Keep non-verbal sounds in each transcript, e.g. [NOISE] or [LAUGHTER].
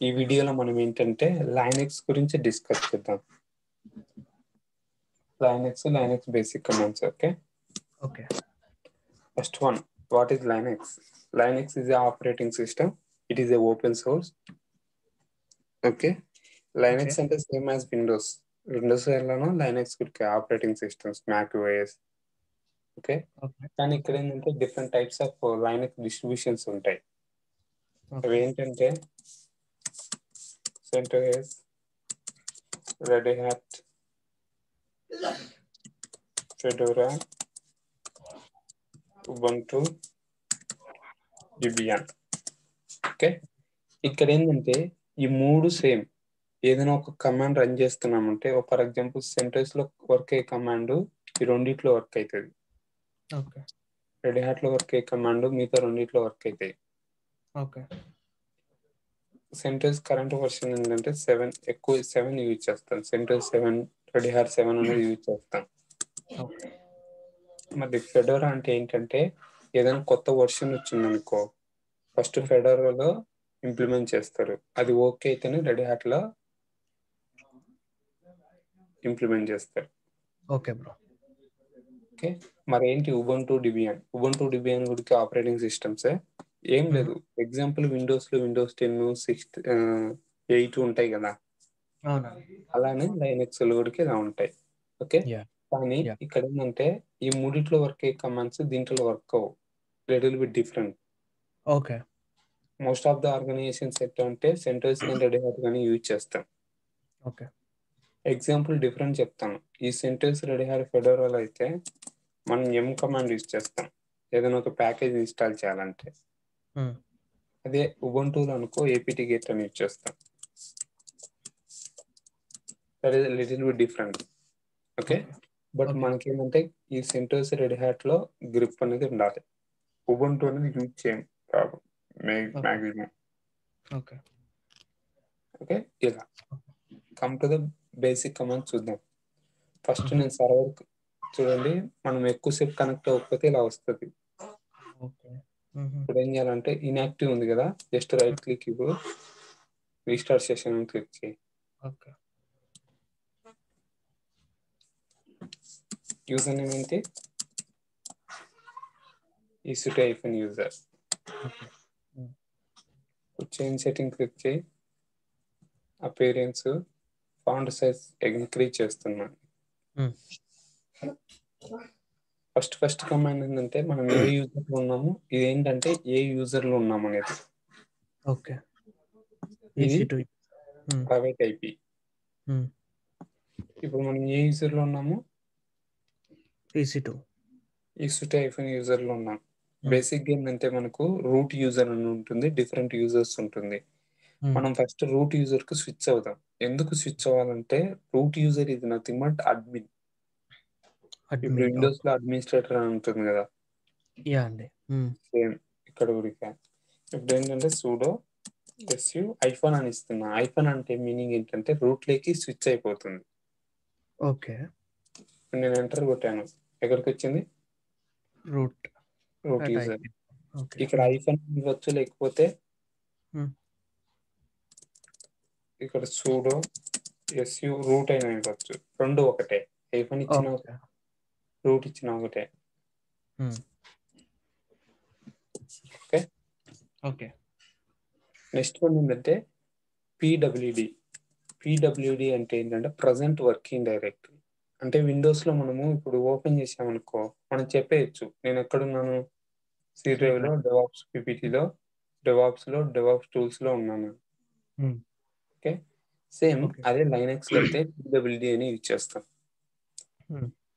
ఈ వీడియోలో మనం ఏంటంటే లైనెక్స్ గురించి డిస్కస్ చేద్దాం. Linux Linux basic commands okay okay first one what is Linux Linux a operating system. It is a open source. Okay Linux. అంటే same as Windows Windows ఎలానో Linux గురికి operating systems Mac OS okay కానీ ఇక్కడ ఏంటంటే different types of Linux distributions ఉంటాయి. అవి okay ఏంటంటే CentOS Red Hat Fedora Ubuntu Debian okay ఇక్కడ ఏంటంటే ఈ మూడు సేమ్. ఏదైనా ఒక కమాండ్ రన్ చేస్తున్నామంటే ఫర్ ఎగ్జాంపుల్ సెంటర్స్లో వర్క్ అయ్యే కమాండ్ ఈ రెండిట్లో వర్క్ అవుతుంది రెడ్ హ్యాట్లో వర్క్ అయ్యే కమాండ్ మిగతా రెండిట్లో వర్క్ అవుతాయి ఓకే. సెంటర్స్ కరెంట్ వర్షన్ ఏంటంటే సెవెన్ ఎక్కువ సెవెన్ యూజ్ చేస్తాం. CentOS seven Red Hat seven అనేది యూజ్ చేస్తాం. ఓకే. మరి ఫెడోరా అంటే ఏంటంటే ఏదైనా కొత్త వర్షన్ వచ్చిందనుకో ఫస్ట్ ఫెడోరాలో ఇంప్లిమెంట్ చేస్తారు. అది ఓకే అయితేనే రెడీ హార్ట్లో ఇంప్లిమెంట్ చేస్తారు. Okay bro. ఓకే. మరి ఏంటి ఉబంటు డిబియాన్ ఉబంటు డిబియాన్ గురించి ఆపరేటింగ్ సిస్టమ్సే? ఏం లేదు. ఎగ్జాంపుల్ విండోస్లో విండోస్ టెన్ సిక్స్ ఎయిట్ ఉంటాయి కదా. అలానే లైనెక్స్ కూడా ఇలా ఉంటాయి. ఓకే. కానీ. ఇక్కడ ఏంటంటే ఈ మూడిట్లో వర్క్ అయ్యే కమాండ్స్ దీంట్లో వర్క్ అవ్వు little bit different okay most of the organizations ఎట్లా అంటే సెంటర్స్ రెడీ హాట్ కానీ యూజ్ చేస్తాం. ఓకే ఎగ్జాంపుల్ డిఫరెంట్ చెప్తాను. ఈ సెంటర్స్ రెడీ హాట్ ఫెడరల్ అయితే మనం ఎం కమాండ్ యూజ్ చేస్తాం. ఏదైనా ఒక ప్యాకేజ్ ఇన్స్టాల్ చేయాలంటే. అదే ఉబంటూలో అనుకో ఏపీటీ గేట్ అని యూజ్ చేస్తాం. That is little bit different okay but. మనకి ఏంటంటే ఈ సెంటర్స్ రెడీ హ్యాట్లో గ్రిప్ అనేది ఉండాలి. ఉబంటూ అనేది యూజ్ చేయం మ్యాక్సిమం ఓకే ఓకే ఇలా. Come to the basic command చూద్దాం. ఫస్ట్. నేను సర్వర్ చూడండి మనం ఎక్కువసేపు కనెక్ట్ అవ్వకపోతే ఇలా వస్తుంది. ఓకే ఇప్పుడు ఏం చేయాలంటే ఇన్యాక్టివ్ ఉంది కదా జస్ట్ రైట్ క్లిక్ ఇప్పుడు రీస్టార్ట్ సెషన్ క్లిక్ చేయి. ఓకే. యూజర్ నేమ్ ఏంటి? ఈ సుటి hyphen user change setting click చేయి. అపేరెన్స్ ఫాంట్ సైజ్ ఇంక్రీజ్ చేస్తున్నాను. ఫస్ట్ ఫస్ట్ కమాండ్ ఏంటంటే మనం ఏ యూజర్లో ఉన్నాము ఇది ఏంటంటే ఏ యూజర్లో ఉన్నాము అనేది. ఓకే. ఇది ఈసీ టు ప్రైవేట్ ఐపీ ఇప్పుడు మనం ఏ యూజర్లో ఉన్నాము ఈసీ టు ఈ సుటి ఐఫోన్ యూజర్లో ఉన్నాం. బేసిక్ ఏంటంటే మనకు రూట్ యూజర్ అని ఉంటుంది డిఫరెంట్ యూజర్స్ ఉంటుంది. మనం ఫస్ట్ రూట్ యూజర్కు స్విచ్ అవుదాం. ఎందుకు స్విచ్ అవ్వాలంటే రూట్ యూజర్ ఇది నథింగ్ బట్ అడ్మిన్ అడ్మిన్ విండోస్లో అడ్మినిస్ట్రేటర్ అని ఉంటుంది కదా. యా అండి. సేమ్ ఇక్కడ కూడా ఇప్పుడు ఏంటంటే సూడో ఎస్యు ఐఫోన్ అని ఇస్తున్నా. ఐఫోన్ అంటే మీనింగ్ ఏంటంటే రూట్ లేకి స్విచ్ అయిపోతుంది. ఓకే. నేను ఎంటర్ కొట్టాను. ఎక్కడికి వచ్చింది? రూట్. Root user. ఇక్కడ ఐఫోన్ ఇవ్వచ్చు లేకపోతే. ఇక్కడ సూడో ఎస్యు రూట్ అయినా ఇవ్వచ్చు. రెండు ఒకటే. ఐఫోన్ ఇచ్చిన రూట్ ఇచ్చిన ఒకటే. ఓకే? ఓకే. నెక్స్ట్ వన్ ఏంటంటే పిడబ్ల్యూడి. పిడబ్ల్యూడి అంటే ఏంటంటే ప్రజెంట్ వర్కింగ్ డైరెక్టరీ. అంటే విండోస్లో మనము ఇప్పుడు ఓపెన్ చేసామనుకో మనం చెప్పేయచ్చు. నేను ఎక్కడున్నాను? సి డ్రైవ్లో డెవాప్స్ పిపిటిలో డెవాప్స్లో డెవాప్స్ టూల్స్లో ఉన్నాను. ఓకే? సేమ్. అదే లైనెక్స్లో అయితే పిడబ్ల్యూడి అని యూజ్ చేస్తాం.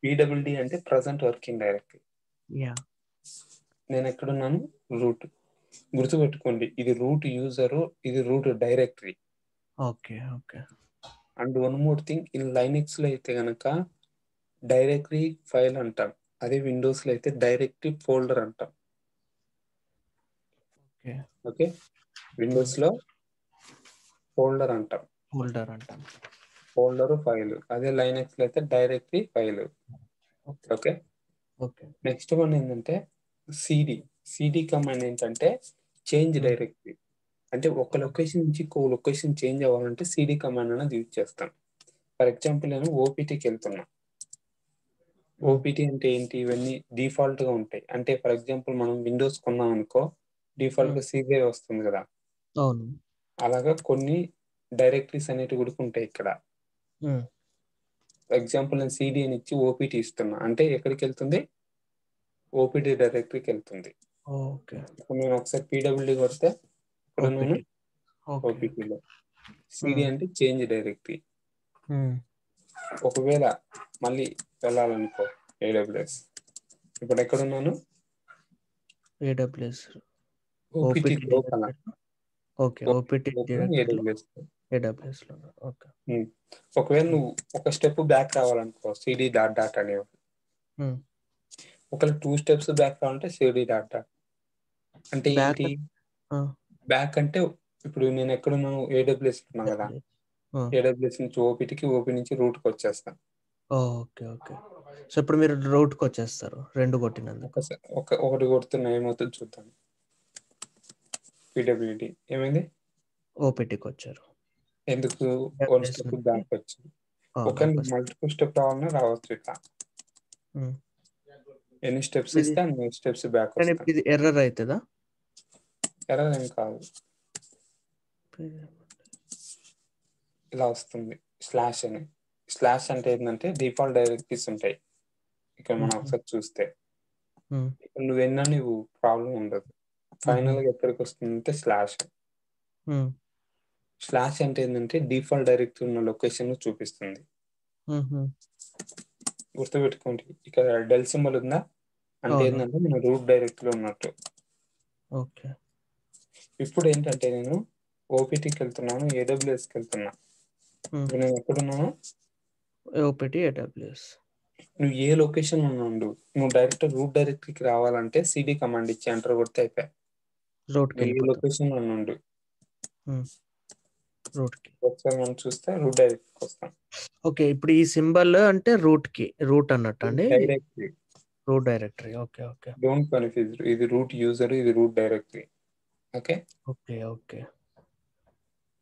పిడబ్ల్యూడి అంటే ప్రజెంట్ వర్కింగ్ డైరెక్టరీ యా నేను ఎక్కడున్నాను? రూట్ గుర్తుపెట్టుకోండి ఇది రూట్ యూజరు ఇది root directory okay okay and one more thing in లైనెక్స్లో అయితే గనక డైరెక్టరీ ఫైల్ అంటాం. అదే విండోస్లో అయితే డైరెక్టరీ ఫోల్డర్ అంటాం. ఓకే ఓకే విండోస్లో ఫోల్డర్ అంటాం. హోల్డర్ అంటాం. Folder file. అదే లైనెక్స్లో అయితే directory file. Okay. Okay? Next one ఏంటంటే సిడి. సిడి కమాండ్ ఏంటంటే చేంజ్. డైరెక్టరీ అంటే ఒక లొకేషన్ నుంచి ఇంకో లొకేషన్ చేంజ్ అవ్వాలంటే సిడి కమాండ్ అనేది యూజ్ చేస్తాం. ఫర్ ఎగ్జాంపుల్ నేను ఓపీటీకి వెళ్తున్నా. ఓపీటీ అంటే ఏంటి? ఇవన్నీ డిఫాల్ట్గా ఉంటాయి. అంటే ఫర్ ఎగ్జాంపుల్ మనం విండోస్ కొన్నాం అనుకో డిఫాల్ట్గా సి డ్రైవ్ వస్తుంది కదా. అలాగా కొన్ని డైరెక్టరీస్ అనేటివి కూడా ఉంటాయి ఇక్కడ. ఎగ్జాంపుల్ నేను సిడి అని ఇచ్చి ఓపీటీ ఇస్తున్నా. అంటే ఎక్కడికి వెళ్తుంది? ఓపీటీ డైరెక్టరీకి వెళ్తుంది. నేను ఒకసారి పీడబ్ల్యూడి కొడితే ఇక్కడ నేను ఓపీటీలో సిడి. అంటే చేంజ్ డైరెక్టరీ ఒకవేళ మళ్ళీ వెళ్ళాలనుకో ఏడబ్ల్యూఎస్ ఇప్పుడు ఎక్కడున్నాను AWS OPT okay. OPT AWS ఏడబ్ల్యూఎస్లో okay. ఒకవేళ నువ్వు ఒక స్టెప్ బ్యాక్ రావాలనుకో సిడి డాట్ డాట్ అనేవి. ఒకవేళ టూ స్టెప్స్ బ్యాక్ రావాలంటే సిడి డాట్ డాట్ అంటే ఏంటి. బ్యాక్ అంటే ఇప్పుడు నేను ఎక్కడున్నాను ఏడబ్ల్యూఎస్ ఉన్నా కదా. ఏడబ్ల్యూఎస్ నుంచి ఓపీటీకి ఓపీ నుంచి రూట్కి వచ్చేస్తాను ఓకే ఓకే. సో ఇప్పుడు మీరు రోడ్కి వచ్చేస్తారు రెండు కొట్టినందుకు. ఒక ఒకటి కొడుతున్నా ఏమవుతుంది చూద్దాం. పీడబ్ల్యూడి ఏమైంది? ఓపీటీకి వచ్చారు. ఎందుకు వన్ స్టెప్. బ్యాక్ వచ్చింది ఒక. మల్టిపుల్ స్టెప్ రావాలన్నా రావచ్చు ఇట్లా Hmm. ఎన్ని స్టెప్స్ ఇస్తే అన్ని స్టెప్స్ బ్యాక్ ఇది ఎర్రర్ అవుతుందా ఎర్రర్ ఏం కాదు ఇలా వస్తుంది స్లాష్ అని స్లాష్ అంటే ఏంటంటే డిఫాల్ట్ డైరెక్టరీస్ ఉంటాయి ఇక్కడ మనం Mhm. ఒకసారి చూస్తే Hmm. ఇక్కడ నువ్వు ఎన్నా నువ్వు ప్రాబ్లం ఉండదు ఫైనల్గా ఎక్కడికి వస్తుందంటే స్లాష్ Hmm. స్లాష్ అంటే ఏంటంటే డిఫాల్ట్ డైరెక్టరీ ఉన్న లొకేషన్ చూపిస్తుంది. గుర్తుపెట్టుకోండి. ఇక్కడ డెల్ సింబల్ ఉందా? అంటే. ఏంటంటే నేను రూట్ డైరెక్టరీలో ఉన్నట్టు. ఓకే. ఇప్పుడు ఏంటంటే నేను ఓపీటీకి వెళ్తున్నాను ఏడబ్ల్యూఎస్కి వెళ్తున్నా. Hmm. ఇప్పుడు నేను ఎక్కడున్నాను? ఓపీటీ ఏడబ్ల్యూఎస్ నువ్వు ఏ లొకేషన్ ఉండు? నువ్వు డైరెక్ట్ రూట్ డైరెక్టరీకి రావాలంటే సిడి కమాండ్ ఇచ్చి ఎంటర్ కొడితే అయిపోయా. నువ్వు ఏ లొకేషన్ ఉండు? రూట్కి. ఒకసారి మనం చూస్తే రూట్ డైరెక్టరీకి వస్తాం. ఓకే ఇప్పుడు ఈ సింబల్ అంటే రూట్కి రూట్ అన్నట్టు అండి? Directory root directory okay okay. Don't confuse ఇది రూట్ యూజర్ ఇది root directory okay? Okay okay.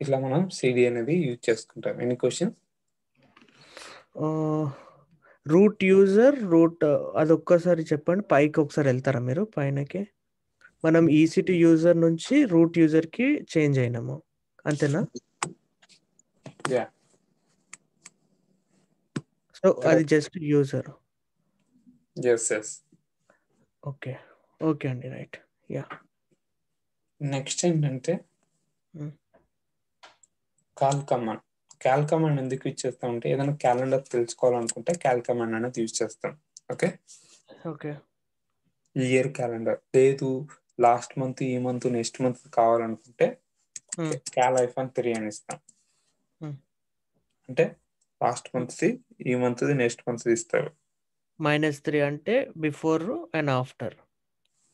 ఇట్లా మనం సిడి అనేది యూజ్ చేసుకుంటాం. Any question? Root user root అది ఒక్కసారి చెప్పండి. పైకి ఒకసారి వెళ్తారా మీరు? పైనకి. మనం ఈసీటీ యూజర్ నుంచి రూట్ యూజర్కి చేంజ్ అయినాము. అంతేనా? యా సో అది just user yes yes okay okay అండి రైట్ యా నెక్స్ట్ ఏంటంటే. కాల్ కమాండ్ కాల్ కమాండ్ ఎందుకు యూజ్ చేస్తాం అంటే ఏదైనా క్యాలెండర్ తెలుసుకోవాలనుకుంటే కాల్ కమాండ్ అనేది యూజ్ చేస్తాం. ఓకే ఓకే ఇయర్ క్యాలెండర్ లేదు లాస్ట్ మంత్ ఈ మంత్ నెక్స్ట్ మంత్ కావాలనుకుంటే. క్యాల్ ఐఫోన్ త్రీ అని ఇస్తాం. అంటే లాస్ట్ మంత్ ఈ మంత్ ది నెక్స్ట్ మంత్ ఇస్తారు. మైనస్ త్రీ అంటే బిఫోర్ అండ్ ఆఫ్టర్.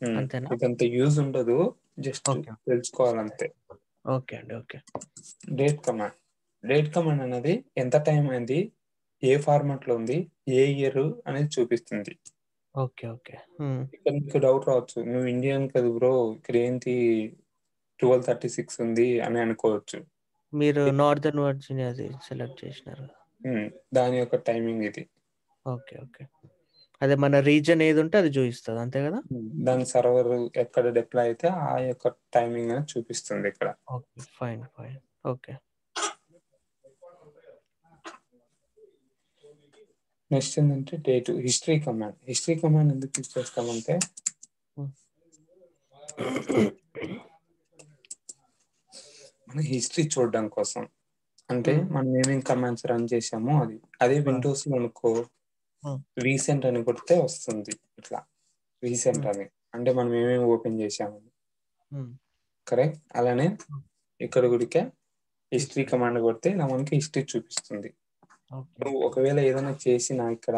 అంతేనా? ఇదంత యూజ్ ఉండదు జస్ట్. తెలుసుకోవాలంతే. ఓకే అండి okay date command date command అనేది ఎంత టైం అయింది ఏ ఫార్మాట్లో ఉంది ఏ ఇయర్ అనేది చూపిస్తుంది. ఓకే ఓకే ఇక్కడ నీకు డౌట్ రావచ్చు నువ్వు ఇండియన్ కదా బ్రో ఇక్కడ ఏంటి ట్వెల్వ్ థర్టీ సిక్స్ ఉంది అని అనుకోవచ్చు. మీరు నార్దర్న్ వర్జీనియాది సెలెక్ట్ చేసినారు. Hmm. దాని యొక్క టైమింగ్ ఇది. ఓకే ఓకే అదే మన రీజన్ ఏది ఉంటే అది చూపిస్తుంది అంతే కదా? Hmm. దాని సర్వర్ ఎక్కడ డిప్లాయ్ అయితే ఆ యొక్క టైమింగ్ అనేది చూపిస్తుంది ఇక్కడ. Okay fine fine okay next ఏంటంటే date history command history command ఎందుకు యూజ్ చేస్తామంటే [COUGHS] మన హిస్టరీ చూడడం కోసం అంటే. మనం ఏమేమి కమాండ్స్ రన్ చేసామో అది అదే విండోస్లో అనుకో. రీసెంట్ అని కొడితే వస్తుంది ఇట్లా రీసెంట్. అని అంటే మనం ఏమేమి ఓపెన్ చేసాము Hmm. కరెక్ట్ అలానే. ఇక్కడ గుడికే హిస్టరీ కమాండ్ కొడితే ఇలా మనకి హిస్టరీ చూపిస్తుంది నువ్వు ఒకవేళ ఏదైనా చేసినా ఇక్కడ.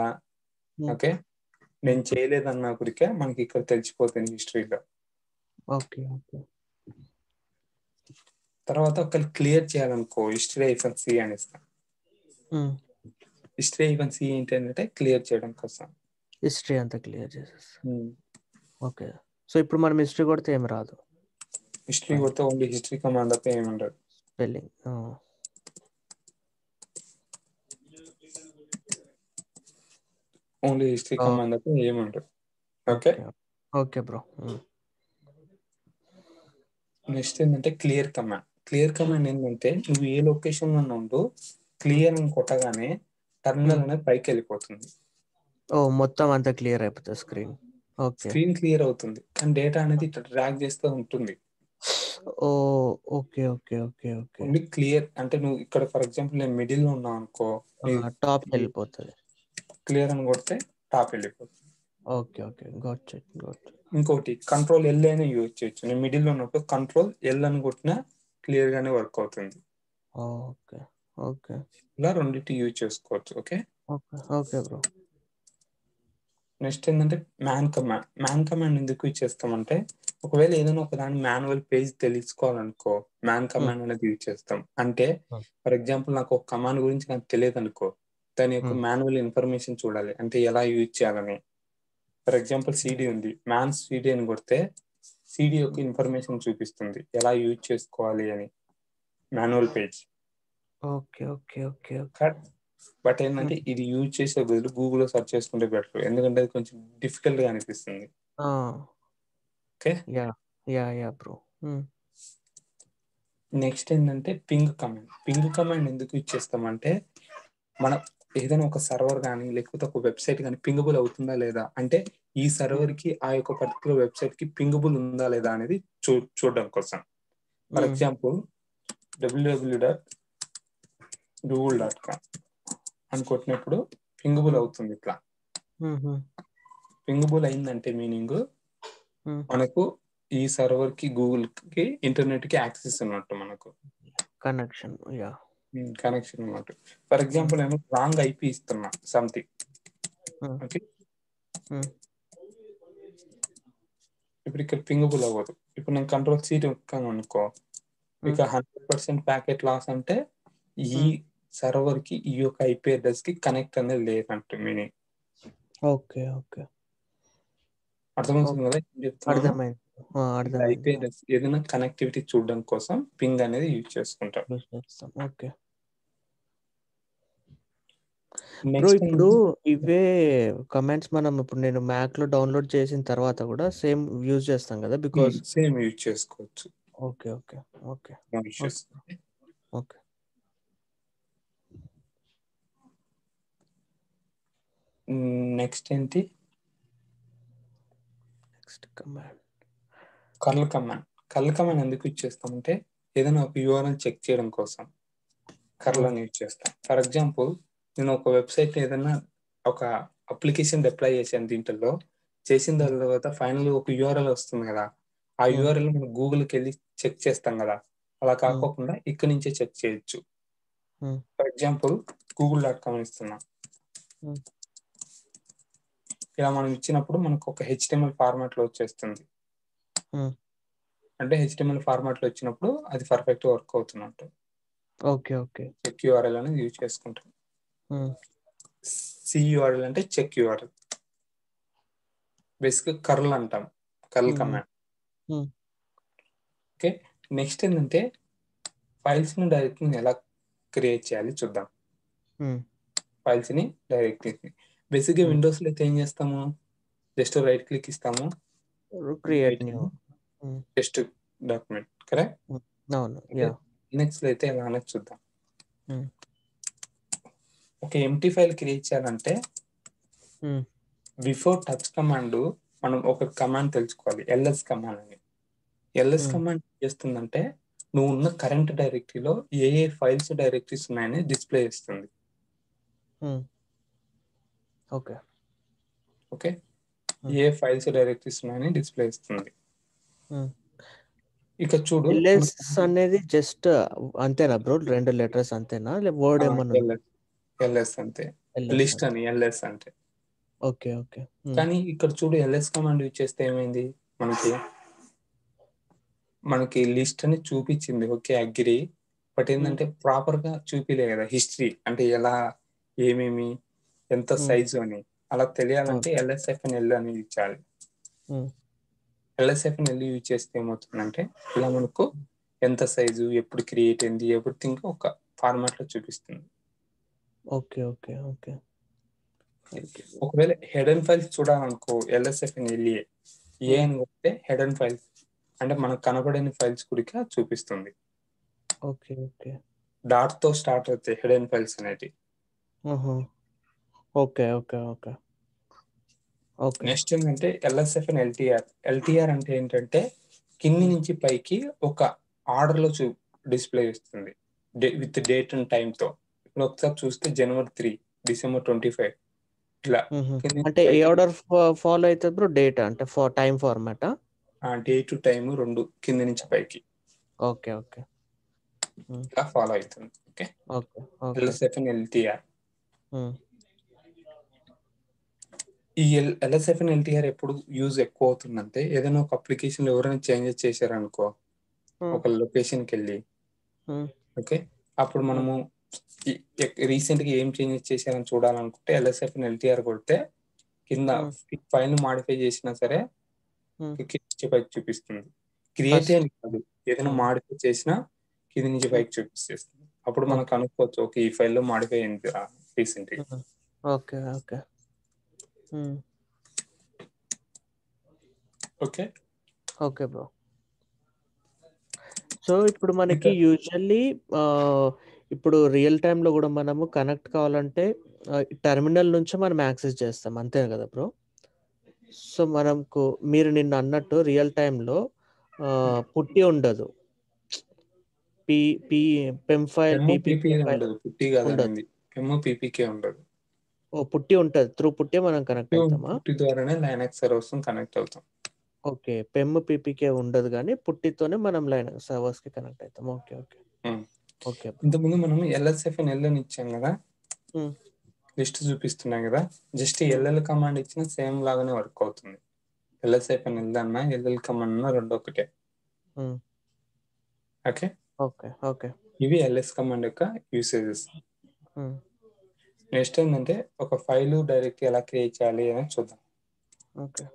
ఓకే నేను చేయలేదన్నా గుడికే మనకి ఇక్కడ తెలిసిపోతుంది హిస్టరీలో ఓకే ఓకే తర్వాత ఒకవేళ క్లియర్ చేయాలనుకో హిస్టరీ ఐఫన్ సి అని ఇస్తాం హిస్టరీ ఐఫన్ సి ఏంటంటే క్లియర్ చేయడం కోసం. హిస్టరీ అంతా క్లియర్ చేసేస్తా ఓకే. సో ఇప్పుడు మనం హిస్టరీ కొడితే ఏం రాదు? హిస్టరీ కొడితే ఓన్లీ హిస్టరీ కమాండ్ తప్ప ఏమి ఉండదు. స్పెల్లింగ్. Only history. కమాండ్ తప్ప ఏమి ఉండదు. ఓకే? ఓకే. బ్రో. నెక్స్ట్ ఏంటంటే క్లియర్ కమాండ్. క్లియర్ కమాండ్ ఏంటంటే నువ్వు ఏ లొకేషన్లో ఉండు క్లియర్ అని కొట్టగానే టర్మినల్ అనేది పైకి వెళ్ళిపోతుంది. ఓ మొత్తం అంతా క్లియర్ అయిపోతుంది స్క్రీన్. ఓకే. స్క్రీన్ క్లియర్ అవుతుంది. కానీ డేటా అనేది ట్రాక్ చేస్తూ ఉంటుంది. ఓ okay okay okay okay. Only clear. అంటే నువ్వు ఇక్కడ ఫర్ ఎగ్జాంపుల్ నేను మిడిల్లో ఉన్నావు అనుకో టాప్ వెళ్ళిపోతుంది. క్లియర్ అని కొడితే టాప్ వెళ్ళిపోతుంది. Okay okay. గోట్ గోట్ ఇంకోటి కంట్రోల్ ఎల్ అయినా యూజ్ చేయొచ్చు. నేను మిడిల్లో ఉన్నప్పుడు కంట్రోల్ ఎల్ అని కొట్టినా క్లియర్ గానే వర్క్ అవుతుంది. Okay okay. ఇలా రెండింటి యూజ్ చేసుకోవచ్చు ఓకే? Okay bro. నెక్స్ట్ ఏంటంటే మ్యాన్ కమాండ్ మ్యాన్ కమాండ్ ఎందుకు యూజ్ చేస్తామంటే ఒకవేళ ఏదైనా ఒక దాని మాన్యువల్ పేజ్ తెలుసుకోవాలనుకో మ్యాన్ కమాండ్ అనేది యూజ్ చేస్తాం. అంటే Hmm. ఫర్ ఎగ్జాంపుల్ నాకు ఒక కమాండ్ గురించి నాకు తెలియదు అనుకో దాని యొక్క Hmm. మాన్యువల్ ఇన్ఫర్మేషన్ చూడాలి. అంటే ఎలా యూజ్ చేయాలని. ఫర్ ఎగ్జాంపుల్ సిడి ఉంది. మ్యాన్ సిడి అని కొడితే సిడి యొక్క ఇన్ఫర్మేషన్ చూపిస్తుంది. ఎలా యూజ్ చేసుకోవాలి అని. Manual page okay okay okay but ఏంటంటే ఇది యూజ్ చేసే బదులు గూగుల్లో సెర్చ్ చేసుకుంటే బెటర్ ఎందుకంటే అది కొంచెం డిఫికల్ట్గా అనిపిస్తుంది. Okay yeah yeah yeah bro next ఏంటంటే పింగ్ కమాండ్ పింగ్ కమాండ్ ఎందుకు యూజ్ చేస్తామంటే మనం ఏదైనా ఒక సర్వర్ కానీ లేకపోతే ఒక వెబ్సైట్ కానీ పింగబుల్ అవుతుందా లేదా? అంటే ఈ సర్వర్కి ఆ యొక్క పర్టికులర్ వెబ్సైట్కి పింగబుల్ ఉందా లేదా అనేది చూ చూడడం కోసం. For example WW dot Google dot com అని కొట్టినప్పుడు పింగబుల్ అవుతుంది ఇట్లా. పింగబుల్ అయిందంటే మీనింగ్ మనకు ఈ సర్వర్కి గూగుల్కి ఇంటర్నెట్కి యాక్సెస్ ఉన్నట్టు మనకు. కనెక్షన్ యా కనెక్షన్ ఉన్నట్టు. ఫర్ ఎగ్జాంపుల్ నేను రాంగ్ ఐపీ ఇస్తున్నా సంథింగ్. ఓకే. ఇప్పుడు ఇక్కడ పింగబుల్ అవ్వదు ఇప్పుడు నేను కంట్రోల్ సీట్ ఎక్కాను అనుకో ఇక హండ్రెడ్ పర్సెంట్ ప్యాకెట్ లాస్ అంటే ఈ Hmm. సర్వర్కి ఈ యొక్క ఐపీ అడ్రస్కి కనెక్ట్ అనేది లేదంట మీనింగ్ ఓకే ఓకే. అర్థమవుతుంది కదా? అర్థమైంది. ఐపీ అడ్రస్ ఏదైనా కనెక్టివిటీ చూడడం కోసం పింగ్ అనేది యూజ్ చేసుకుంటాం. ఓకే. బ్రో నెక్స్ట్ ఇప్పుడు ఇవే కమెంట్స్ మనం ఇప్పుడు నేను మ్యాక్లో డౌన్లోడ్ చేసిన తర్వాత కూడా సేమ్ యూజ్ చేస్తాం కదా బికాస్ సేమ్ యూజ్ చేసుకోవచ్చు. Okay okay okay. Okay next ఏంటి? Next command curl command curl command ఎందుకు యూజ్ చేస్తామంటే ఏదైనా ఒక యూఆర్ఎల్ చెక్ చేయడం కోసం. కర్ల్ అని యూజ్ చేస్తాం. ఫర్ ఎగ్జాంపుల్ నేను ఒక వెబ్సైట్ ఏదైనా ఒక అప్లికేషన్ డిప్లై చేశాను దీంట్లో. చేసిన తర్వాత ఫైనల్ ఒక యూఆర్ఎల్ వస్తుంది కదా. ఆ. యూఆర్ఎల్ మనం గూగుల్కి వెళ్ళి చెక్ చేస్తాం కదా. అలా కాకోకుండా ఇక్కడ నుంచే చెక్ చేయొచ్చు. For example Google dot com ఇస్తున్నాం. ఇలా మనం ఇచ్చినప్పుడు మనకు ఒక హెచ్టిఎంఎల్ ఫార్మాట్లో వచ్చేస్తుంది. అంటే హెచ్టిఎంఎల్ ఫార్మాట్లో వచ్చినప్పుడు అది పర్ఫెక్ట్ వర్క్ అవుతున్నట్టు. Okay okay. చెక్ యూఆర్ఎల్ అనేది యూజ్ చేసుకుంటాం. సియూఆర్ఎల్ అంటే చెక్ యూఆర్ఎల్ బేసిక్ కర్ల్ అంటాం. Curl Hmm. Command. Hmm. Okay? Next ఏంటంటే ఫైల్స్ని డైరెక్ట్ ఎలా క్రియేట్ చేయాలి చూద్దాం. ఫైల్స్ని డైరెక్ట్ బేసిక్గా Hmm. విండోస్లో అయితే ఏం చేస్తాము? జస్ట్ రైట్ క్లిక్ ఇస్తాము. Create new just document correct అవును. లో అయితే ఎలా చూద్దాం. Hmm. ఒక ఎంటీ ఫైల్ క్రియేట్ చేయాలంటే బిఫోర్ టచ్ కమాండ్ మనం ఒక కమాండ్ తెలుసుకోవాలి ఎల్ఎస్ కమాండ్ అని. LS Hmm. కమాండ్ చేస్తుందంటే నువ్వు ఉన్న కరెంట్ డైరెక్టరీలో ఏ ఏ ఫైల్స్ డైరెక్టరీస్ ఉన్నాయని డిస్ప్లే చేస్తుంది. Okay okay Hmm. ఏ ఫైల్స్ డైరెక్టరీస్ ఉన్నాయని డిస్ప్లే చేస్తుంది. Hmm. ఇక చూడు ఎల్ఎస్ అనేది జస్ట్ అంతేనా బ్రో రెండు లెటర్స్ అంతేనా? వర్డ్ ఏమన్నా ఎల్ఎస్ అంతే లిస్ట్ అని ఎల్ఎస్ అంటే. Okay okay. కానీ ఇక్కడ చూడు ఎల్ఎస్ కమాండ్ యూజ్ చేస్తే ఏమైంది? మనకి మనకి లిస్ట్ అని చూపించింది. ఓకే అగ్రి బట్ ఏంటంటే ప్రాపర్గా చూపిలే కదా హిస్టరీ అంటే ఎలా ఏమేమి ఎంత Hmm. సైజు అని. అలా తెలియాలంటే ఎల్ఎస్ఎఫ్ అని ఎల్ అని ఇచ్చాలి ఎల్ఎస్ఎఫ్ ఎల్లి యూజ్ చేస్తే ఏమవుతుందంటే ఇలా మనకు ఎంత సైజు ఎప్పుడు క్రియేట్ అయింది ఎవ్రీథింగ్ ఒక ఫార్మాట్లో చూపిస్తుంది. Okay okay okay. ఒకవేళ హెడెన్ ఫైల్స్ చూడాలనుకో ఎల్ఎస్ఎఫ్ ఎల్ఏ ఏ అని కొడితే హెడెన్ ఫైల్స్ అంటే మనకు కనబడని ఫైల్స్ కూడా చూపిస్తుంది. Okay okay. డాట్తో స్టార్ట్ అవుతాయి హెడెన్ ఫైల్స్ అనేటి. Okay okay okay. Okay. Next ఏంటంటే ఎల్ఎస్ఎఫ్ అండ్ ఎల్టీఆర్ ఎల్టీఆర్ అంటే ఏంటంటే కింది నుంచి పైకి ఒక ఆర్డర్లో చూ డిస్ప్లే ఇస్తుంది. విత్ డేట్ అండ్ టైం తో. ఇప్పుడు ఒకసారి చూస్తే January three December twenty five. ఇట్లా అంటే ఏ ఆర్డర్ ఫాలో అవుతుంది బ్రో డేట్ అంటే ఫర్ టైం ఫార్మాటా? డే టు టైం రెండు కింది నుంచి పైకి. Okay okay. ఇలా ఫాలో అవుతుంది okay? Okay okay. LSF and LTR. ఈ ఎల్ ఎల్ఎస్ఎఫ్ అండ్ ఎల్టీఆర్ ఎప్పుడు యూజ్ ఎక్కువ అవుతుందంటే ఏదైనా ఒక అప్లికేషన్ ఎవరైనా చేంజెస్ చేశారనుకో ఒక లొకేషన్కి వెళ్ళి ఓకే? అప్పుడు మనము రీసెంట్గా ఏం చేంజెస్ చేశారని చూడాలనుకుంటే ఎల్ఎస్ఎఫ్ ఎల్టీఆర్ కొడితే కింద. ఫైల్ మాడిఫై చేసినా సరే కింద నుంచి పైకి చూపిస్తుంది. క్రియేట్ అని కాదు ఏదైనా. మాడిఫై చేసినా కింద నుంచి పైకి చూపిస్తుంది. అప్పుడు మనం. కనుక్కోవచ్చు ఓకే ఈ ఫైల్లో మాడిఫై అయింది recent okay okay. Okay? Okay bro. So ఇప్పుడు మనకి యూజువల్లీ ఇప్పుడు రియల్ టైంలో కూడా మనము కనెక్ట్ కావాలంటే టెర్మినల్ నుంచి మనం యాక్సెస్ చేస్తాం. అంతే కదా బ్రో? సో మనకు మీరు నిన్న అన్నట్టు రియల్ టైంలో పుట్టి ఉండదు. పి పి పెమ్ ఫైల్ ఉండదు. ఓ పుట్టి ఉంటుంది. త్రూ పుట్టే మనం కనెక్ట్ అవుతామా? పుట్టి ద్వారానే లైనక్స్ సర్వర్స్ కనెక్ట్ అవుతాం. ఓకే. పెమ్ పీపీకే ఉండదు కానీ పుట్టితోనే మనం లైన్ సర్వర్స్కి కనెక్ట్ అవుతాం. ఓకే. ఓకే. ఇంతకుముందు మనం ఎల్ఎస్ఎఫ్ ఎల్ అని ఇచ్చాం కదా. లిస్ట్ చూపిస్తున్నాం కదా? జస్ట్ ఎల్ఎల్ కమాండ్ ఇచ్చిన సేమ్ లాగానే వర్క్ అవుతుంది. ఎల్ఎస్ఎఫ్ అని ఎల్ అన్నా ఎల్ఎల్ కమాండ్ అన్నా రెండు ఒకటే. ఓకే? Okay okay. ఇవి ఎల్ఎస్ కమాండ్ యొక్క యూసేజెస్. నెక్స్ట్ ఏంటంటే ఒక ఫైల్ డైరెక్ట్ ఎలా క్రియేట్ చేయాలి అని చూద్దాం. ఓకే.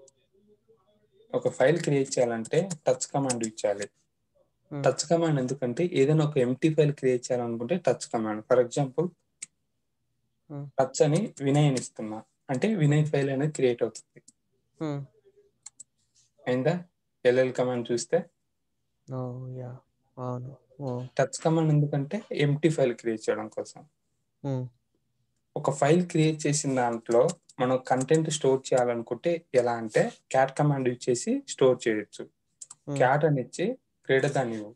ఒక ఫైల్ క్రియేట్ చేయాలంటే టచ్ కమాండ్ ఇచ్చాలి. టచ్ కమాండ్ ఎందుకంటే ఏదైనా ఒక ఎంటీ ఫైల్ క్రియేట్ చేయాలనుకుంటే touch command for example Hmm. Touch అని వినయ్ అని ఇస్తున్నా. అంటే వినయ్ ఫైల్ అనేది క్రియేట్ అవుతుంది. Hmm. అయిందా ఎల్ఎల్ కమాండ్ చూస్తే టచ్ కమాండ్ ఎందుకంటే ఎంటీ ఫైల్ క్రియేట్ చేయడం కోసం. Hmm. ఒక ఫైల్ క్రియేట్ చేసిన దాంట్లో మనం కంటెంట్ స్టోర్ చేయాలనుకుంటే ఎలా అంటే క్యాట్ కమాండ్ యూజ్ చేసి స్టోర్ చేయొచ్చు. Hmm. క్యాట్ అని ఇచ్చి గ్రేటర్ దాన్ ఇవ్వు.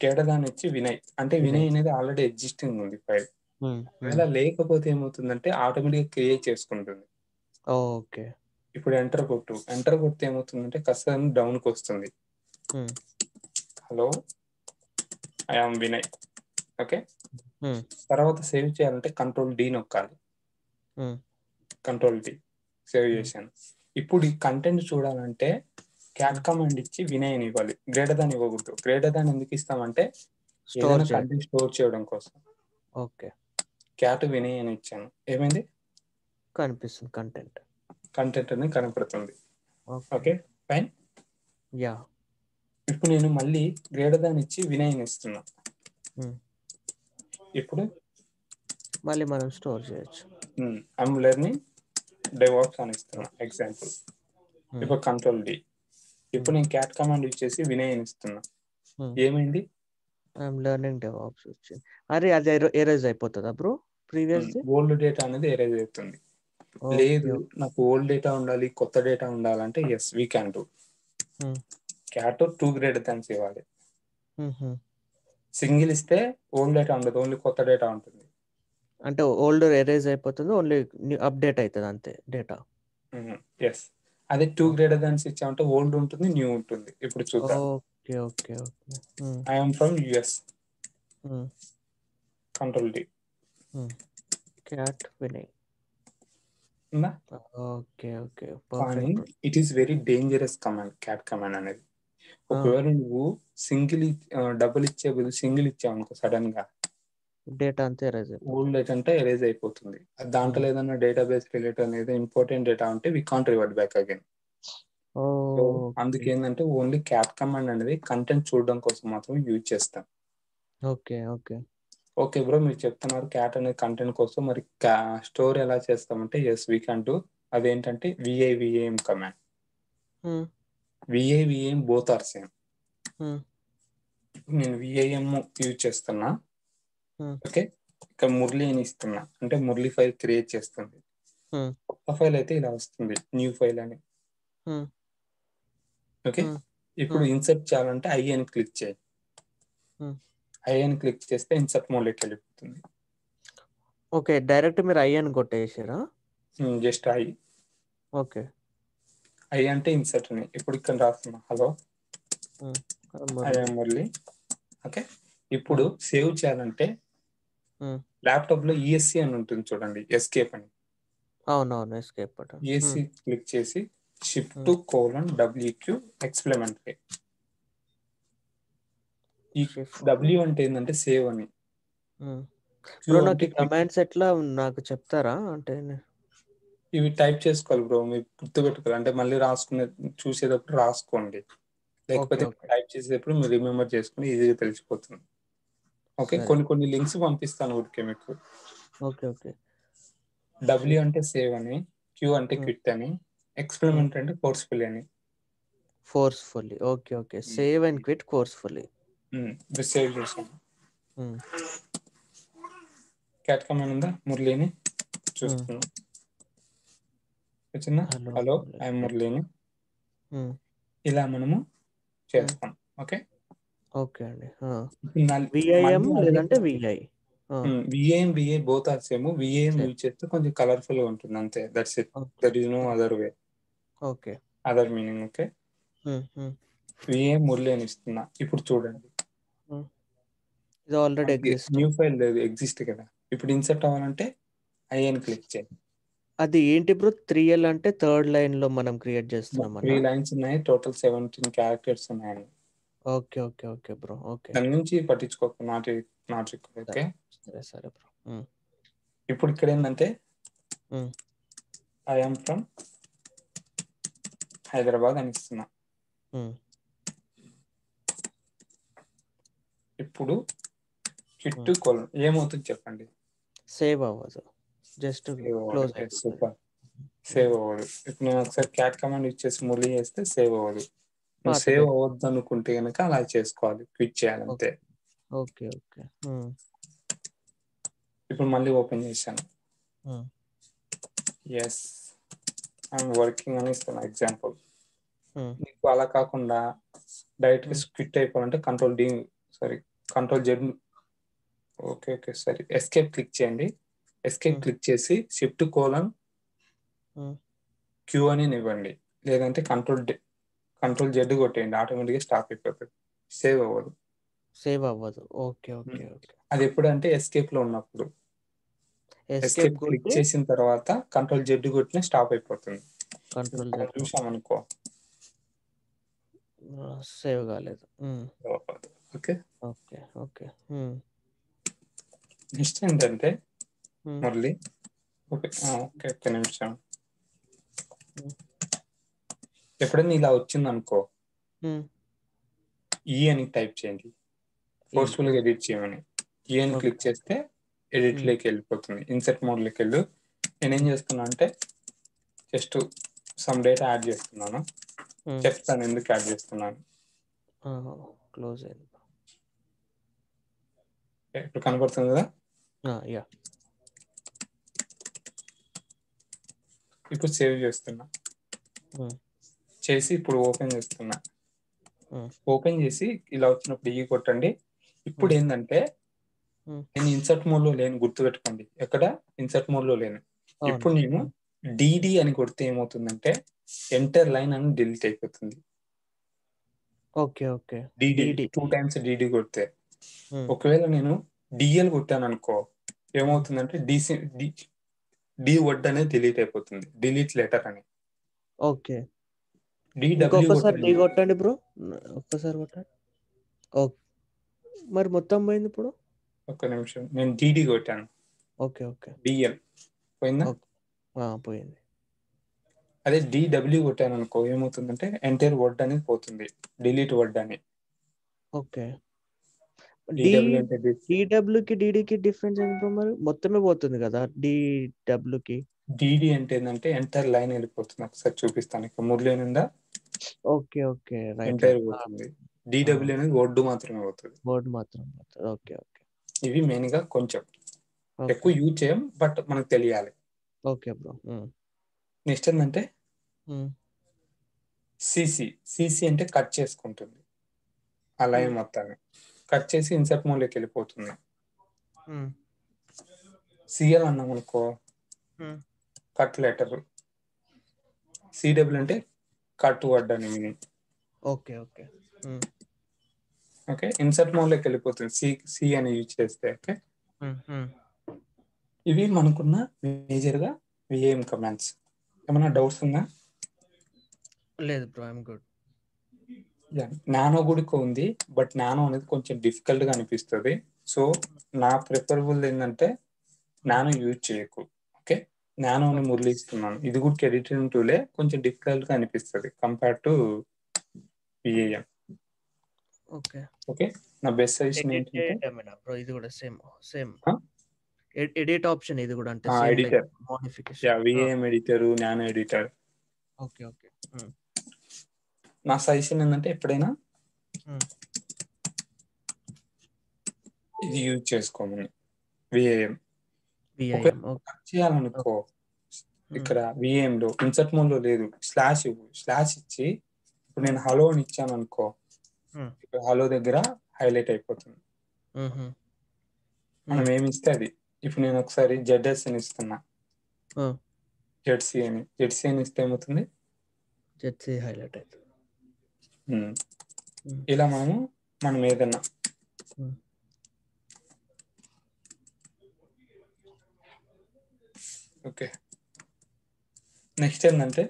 గ్రేటర్ దాన్ ఇచ్చి వినయ్ అంటే వినయ్. అనేది ఆల్రెడీ ఎగ్జిస్టింగ్ ఉంది ఫైల్. ఒకవేళ లేకపోతే ఏమవుతుందంటే ఆటోమేటిక్ క్రియేట్ చేసుకుంటుంది ఓకే ఇప్పుడు ఎంటర్ కొట్టు ఎంటర్ కొడితే ఏమవుతుందంటే కాస్త డౌన్కి వస్తుంది. Hello I am Vinay okay. తర్వాత సేవ్ చేయాలంటే control D నొక్కాలి. Control D save. చేశాను ఇప్పుడు ఈ కంటెంట్ చూడాలంటే క్యాట్ కమాండ్ ఇచ్చి వినయ్ అని ఇవ్వాలి. గ్రేటర్ దాన్ ఇవ్వకూడదు. గ్రేటర్ దాన్ ఎందుకు ఇస్తామంటే స్టోర్ స్టోర్ చేయడం. కోసం. ఓకే. క్యాట్ వినయ్ అని ఇచ్చాను. ఏమైంది? కనిపిస్తుంది కంటెంట్ కంటెంట్ అనేది కనపడుతుంది. ఓకే. Fine yeah. ఇప్పుడు నేను మళ్ళీ గ్రేటర్ దాన్ ఇచ్చి వినయ్ అని ఇస్తున్నా. ఇప్పుడు? మళ్ళీ మనం స్టోర్ చేయొచ్చు. ఐఎమ్ లెర్నింగ్ డెవాప్స్ అని ఇస్తున్నా. ఎగ్జాంపుల్. ఇప్పుడు కంట్రోల్ డి ఇప్పుడు నేను క్యాట్ కమాండ్ యూజ్ చేసి వినయ్ ఇస్తున్నా. Hmm. ఏమైంది? ఐఎమ్ లెర్నింగ్ డెవాప్స్ వచ్చింది అరే అది ఎరేజ్ అయిపోతుందా బ్రో ప్రీవియస్ ఓల్డ్ డేటా అనేది ఎరేజ్ అవుతుంది లేదు నాకు ఓల్డ్ డేటా ఉండాలి కొత్త డేటా ఉండాలంటే yes we can do. Cat two greater thans ఇవ్వాలి. సింగిల్ ఇస్తే ఓల్డ్ డేటా ఉండదు ఓన్లీ కొత్త డేటా ఉంటుంది. అంటే ఓల్డ్ ఎరేజ్ అయిపోతుంది ఓన్లీ అప్డేట్ అవుతుంది అంతే డేటా ఎస్ అదే టూ గ్రేటర్ దాన్స్ ఇచ్చామంటే ఓల్డ్ ఉంటుంది న్యూ ఉంటుంది. ఇప్పుడు చూద్దాం. Okay okay okay. I'm from US control D cat Vinay okay okay. కానీ it is very dangerous command cat command అనేది. ఒకవేళ నువ్వు సింగిల్ డబుల్ ఇచ్చే బదులు సింగిల్ ఇచ్చావు అనుకో సడన్గా. డేటా అంతా ఎరేజ్ ఓల్డ్ డేటా అంటే ఎరేజ్ అయిపోతుంది. దాంట్లో ఏదైనా డేటాబేస్ రిలేటెడ్ అనేది ఇంపార్టెంట్ డేటా ఉంటే we can't revert back again అందుకు ఏంటంటే ఓన్లీ క్యాట్ కమాండ్ అనేది కంటెంట్ చూడడం కోసం మాత్రం యూజ్ చేస్తాం. ఓకే ఓకే ఓకే బ్రో మీరు చెప్తున్నారు క్యాట్ అనే కంటెంట్ కోసం. మరి స్టోర్ ఎలా చేస్తామంటే ఎస్ వీ క్యాన్ డూ అదేంటంటే VI VIM command hmm. VI VIM both are same. నేను విఐఎం యూజ్ చేస్తున్నా. ఓకే? ఇక్కడ మురళి అని ఇస్తున్నా. అంటే మురళి ఫైల్ క్రియేట్ చేస్తుంది. హ్మ్. కొత్త ఫైల్ అయితే ఇలా వస్తుంది. న్యూ ఫైల్ అని. హ్మ్. ఓకే. ఇప్పుడు. ఇన్సర్ట్ చేయాలంటే ఐ అని క్లిక్ చేయి. ఐ అని క్లిక్ చేస్తే ఇన్సర్ట్ మోడ్లోకి వెళ్ళిపోతుంది. ఓకే డైరెక్ట్ మీరు ఐ అని కొట్టేసారా? Just I okay. ఐ అంటే ఇన్సర్ట్ అని ఇప్పుడు ఇక్కడ రాస్తున్నా. హలో. ఐ మురళి ఓకే ఇప్పుడు సేవ్ చేయాలంటే. ల్యాప్టాప్లో ఈఎస్సి అని ఉంటుంది చూడండి ఎస్కేప్ అని. అవునవును ఎస్కేప్ ఈఎస్సి క్లిక్ చేసి షిఫ్ట్ కోలన్ డబ్ల్యూక్యూ ఎక్స్ప్లెమెంటరీ ఈ. డబ్ల్యూ అంటే ఏంటంటే సేవ్ అని. బ్రో నాకు కమాండ్స్ ఎట్లా నాకు చెప్తారా? అంటే ఇవి టైప్ చేసుకోవాలి బ్రో మీరు గుర్తుపెట్టుకోవాలి. అంటే మళ్ళీ రాసుకునే చూసేటప్పుడు రాసుకోండి. లేకపోతే. టైప్ చేసేటప్పుడు మీరు రిమెంబర్ చేసుకుని ఈజీగా తెలిసిపోతుంది. ఓకే. కొన్ని కొన్ని లింక్స్ పంపిస్తాను ఊరికే మీకు. Okay okay. డబ్ల్యూ అంటే సేవ్ అని క్యూ అంటే. క్విట్ అని ఎక్స్పెరిమెంట్ అంటే ఫోర్స్ఫుల్ అని. Forcefully okay okay. Save and quit forcefully save చేసాను క్యాట్ కమాండ్ ఉందా? మురళిని చూస్తున్నాను. వచ్చిందా? Hello, hello. ఐఎమ్ మురళిని ఇలా మనము చేస్తాం. ఓకే? ఓకే అండి. విఐఎం లేదంటే VI vim VA both are same Same. Use చేస్తే కొంచెం కలర్ఫుల్గా ఉంటుంది. అంతే. That's it that is no other way okay. Other meaning okay vim Murali అని ఇస్తున్నా. ఇప్పుడు చూడండి. ఇది ఆల్రెడీ ఎగ్జిస్ట్ న్యూ ఫైల్ లేదు ఎగ్జిస్ట్ కదా. ఇప్పుడు ఇన్సర్ట్ అవ్వాలంటే ఐఎన్ క్లిక్ చేయండి అది ఏంటి బ్రో త్రీ ఎల్ అంటే థర్డ్ లైన్లో మనం క్రియేట్ చేస్తున్నాం త్రీ లైన్స్ ఉన్నాయి. టోటల్ సెవెంటీన్ క్యారెక్టర్స్ ఉన్నాయి. Okay okay okay bro. Okay. దాని నుంచి పట్టించుకోక నాట్ నాట్ ఓకే? సరే సరే బ్రో. ఇప్పుడు ఇక్కడ ఏంటంటే Hmm. ఐఎమ్ ఫ్రమ్ హైదరాబాద్ అని ఇస్తున్నా ఇప్పుడు కిట్టు కొలం ఏమవుతుంది చెప్పండి? సేవ్ అవ్వదు. జస్ట్ క్లోజ్ సూపర్ సేవ్ అవ్వదు. ఇప్పుడు నేను ఒకసారి క్యాట్ కమాండ్ ఇచ్చేసి మురళి చేస్తే సేవ్ అవ్వదు. నువ్వు సేవ్ అవ్వద్దు అనుకుంటే కనుక అలా చేసుకోవాలి. క్విట్ చేయాలంతే. ఓకే ఓకే ఇప్పుడు మళ్ళీ ఓపెన్ చేశాను. ఎస్ ఐఎమ్ వర్కింగ్ అని ఇస్తున్నా ఎగ్జాంపుల్ నీకు అలా కాకుండా డైరెక్ట్గా quit అయిపోవాలంటే control D sorry control Z okay okay సరే. ఎస్కేప్ క్లిక్ చేయండి. ఎస్కేప్. క్లిక్ చేసి షిఫ్ట్ కోలన్. క్యూ అని ఇవ్వండి. లేదంటే కంట్రోల్ కంట్రోల్ జెడ్ కొట్టేయండి ఆటోమేటిక్గా స్టాప్ అయిపోతుంది. సేవ్ అవ్వదు. సేవ్ అవ్వదు. Okay okay okay. అది ఎప్పుడంటే ఎస్కేప్లో ఉన్నప్పుడు. ఎస్కేప్ క్లిక్ చేసిన తర్వాత కంట్రోల్ జెడ్ కొట్టిన స్టాప్ అయిపోతుంది. కంట్రోల్ అలా చూసామనుకో సేవ్ కాలేదు. ఓకే? Okay okay. నెక్స్ట్ ఏంటంటే మురళి ఓకే ఓకే ఒక్క నిమిషం. ఎప్పుడైనా ఇలా వచ్చింది అనుకో ఈ అని టైప్ చేయండి. ఫోర్స్ఫుల్గా ఎడిట్ చేయమని. ఈ అని క్లిక్. చేస్తే ఎడిట్. లోకి వెళ్ళిపోతుంది. ఇన్సెట్ మోడ్లోకి వెళ్ళు. నేనేం చేస్తున్నా అంటే జస్ట్ సమ్ డేటా యాడ్ చేస్తున్నాను. చెప్తాను ఎందుకు యాడ్ చేస్తున్నాను? క్లోజ్ అయింది. ఇప్పుడు కనబడుతుంది కదా? యా. ఇప్పుడు సేవ్ చేస్తున్నా. చేసి ఇప్పుడు ఓపెన్ చేస్తున్నా. ఓపెన్ చేసి ఇలా వచ్చినప్పుడు ఈ కొట్టండి. ఇప్పుడు. ఏంటంటే. నేను ఇన్సర్ట్ మోడ్లో లేను గుర్తుపెట్టుకోండి. ఎక్కడ? ఇన్సర్ట్ మోడ్లో లేను ఇప్పుడు నేను డిడి అని కొడితే ఏమవుతుందంటే ఎంటర్ లైన్ అని డిలీట్ అయిపోతుంది. Okay okay. DD two times DD కొడితే. ఒకవేళ నేను డిఎల్ కొట్టాను అనుకో ఏమవుతుందంటే డిసి డి వర్డ్ అనేది డిలీట్ అయిపోతుంది. డిలీట్ లెటర్ అని. ఓకే. ఇంకొకసారి డి కొట్టండి బ్రో. ఒక్కసారి కొట్టండి. ఓకే. మరి మొత్తం పోయింది ఇప్పుడు? ఒక్క నిమిషం. నేను డిడి కొట్టాను. Okay okay. డిఎల్ పోయిందా? పోయింది. అదే డిడబ్ల్యూ కొట్టాను అనుకో ఏమవుతుందంటే ఎంటైర్ వర్డ్ అనేది పోతుంది. డిలీట్ వర్డ్ అని. ఓకే. డిడబ్ల్యూకి డిడికి డిఫరెన్స్ ఏంటి మరి? మొత్తమే పోతుంది కదా డిడబ్ల్యూకి డిడి అంటే ఏంటంటే ఎంటైర్ లైన్ వెళ్ళిపోతుంది. ఒకసారి చూపిస్తాను. ఇక్కడ మురళి ఉందా? Okay okay right. ఎంటైర్ పోతుంది. డిడబ్ల్యూ అనేది వర్డ్ మాత్రమే పోతుంది. బోర్డ్ మాత్రం ఓకే ఓకే. ఇవి మెయిన్గా కొంచెం ఎక్కువ యూజ్ చేయం బట్ మనకు తెలియాలి. Okay bro. నెక్స్ట్ ఏంటంటే సిసి సిసి అంటే కట్ చేసుకుంటుంది. ఆ లైన్. మొత్తాన్ని. కట్ చేసి ఇన్సర్ట్ మోడ్లోకి వెళ్ళిపోతుంది. సిఎల్ అన్నాం అనుకో. Cut letter. సిడబ్ల్యూ అంటే కట్ వర్డ్ అని meaning okay okay okay insert మోడ్లోకి వెళ్ళిపోతుంది. సి సి అని యూజ్ చేస్తే ఓకే? ఇవి మనకున్న మేజర్గా విఏఎం కమాండ్స్ ఏమైనా డౌట్స్ ఉందా? లేదు బ్రో ఐఎమ్ గుడ్ నానో కూడా ఉంది బట్ నానో అనేది కొంచెం డిఫికల్ట్గా అనిపిస్తుంది. సో నా ప్రిఫరబుల్ ఏంటంటే నానో యూజ్ చేయకు ఓకే? నానోని మురళిస్తున్నాను. ఇది కూడా ఎడిటింగ్ టూలే కొంచెం డిఫికల్ట్గా అనిపిస్తుంది compare to vim okay. Okay? నా బెస్ట్ సజెషన్ ఏంటంటే బ్రో ఇది కూడా సేమ్ సేమ్? ఎడిట్ ఆప్షన్ ఇది కూడా అంటే Ah, editor. Yeah modification vim editor nano editor okay okay నా సజెషన్ ఏంటంటే ఎప్పుడైనా Hmm. ఇది యూజ్ చేసుకోమని. విఏఎం చేయాలనుకో ఇక్కడ విఏఎం లో ఇన్సర్ట్ మోడ్లో లేదు. స్లాష్ స్లాష్ ఇచ్చి ఇప్పుడు నేను హలో అని ఇచ్చాను అనుకో Hmm. హలో దగ్గర హైలైట్ అయిపోతుంది. మనం ఏమి ఇస్తే అది. ఇప్పుడు నేను ఒకసారి జెడ్ఎస్ అని ఇస్తున్నా. Hmm. జెడ్సీ అని. జెడ్సీ అని ఇస్తే ఏమవుతుంది? జెర్సీ హైలైట్ అవుతుంది. Hmm. Hmm. ఇలా మనము మనం ఏదన్నా ఓకే. నెక్స్ట్ ఏంటంటే.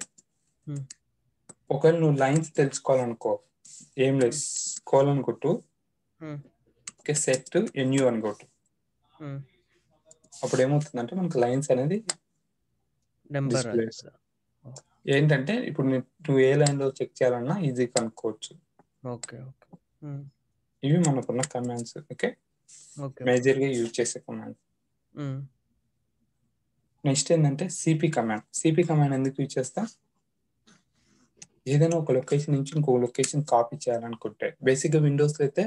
ఒకవేళ నువ్వు లైన్స్ తెలుసుకోవాలనుకో ఏం లేదు కోలన్ కొట్టు. ఓకే సెట్ ఎన్యూ అని కొట్టు అప్పుడు ఏమవుతుందంటే మనకు లైన్స్ అనేది నెంబర్. ఏంటంటే ఇప్పుడు నువ్వు ఏ లైన్లో చెక్ చేయాలన్నా ఈజీ కనుక్కోవచ్చు. Okay okay. ఇవి మనకున్న కమాండ్స్ ఓకే? ఓకే మేజర్గా యూజ్ చేసే కమాండ్ నెక్స్ట్ ఏంటంటే సిపి కమాండ్ సిపి కమాండ్ ఎందుకు యూజ్ చేస్తా? ఏదైనా ఒక లొకేషన్ నుంచి ఇంకో లొకేషన్ కాపీ చేయాలనుకుంటే. బేసిక్గా విండోస్ అయితే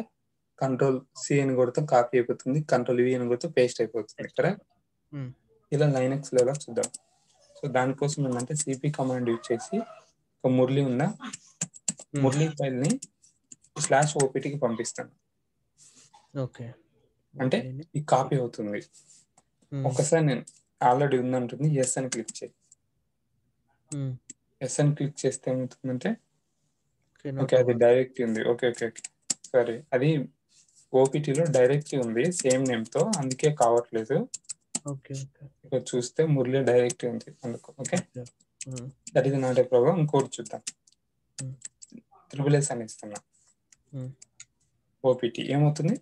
కంట్రోల్ సి అని కొడితే కాపీ అయిపోతుంది కంట్రోల్ వి అని కొడితే పేస్ట్ అయిపోతుంది. ఇక్కడ Hmm. ఇలా లైనక్స్లో చూద్దాం? సో దానికోసం ఏంటంటే సిపి కమాండ్ యూజ్ చేసి ఒక మురళి ఉందా? మురళి ఫైల్ని స్లాష్ ఓపీటీకి పంపిస్తాను. ఓకే అంటే ఈ కాపీ అవుతుంది. ఒకసారి నేను ఆల్రెడీ ఉందంటుంది. ఎస్ అని క్లిక్ చేయి. ఎస్ అని క్లిక్ చేస్తే ఏమవుతుందంటే ఓకే అది డైరెక్ట్ ఉంది. ఓకే ఓకే ఓకే సరే. అది ఓపీటీలో డైరెక్ట్ ఉంది. సేమ్ నేమ్తో. అందుకే కావట్లేదు. ఇక్కడ చూస్తే మురళి డైరెక్ట్ ఉంది. అందుకు okay Hmm. That is not a problem ఇంకోటి చూద్దాం. Hmm. త్రిబుల్ ఎస్ అని ఇస్తున్నా. Hmm. ఓపీటీ ఏమవుతుంది?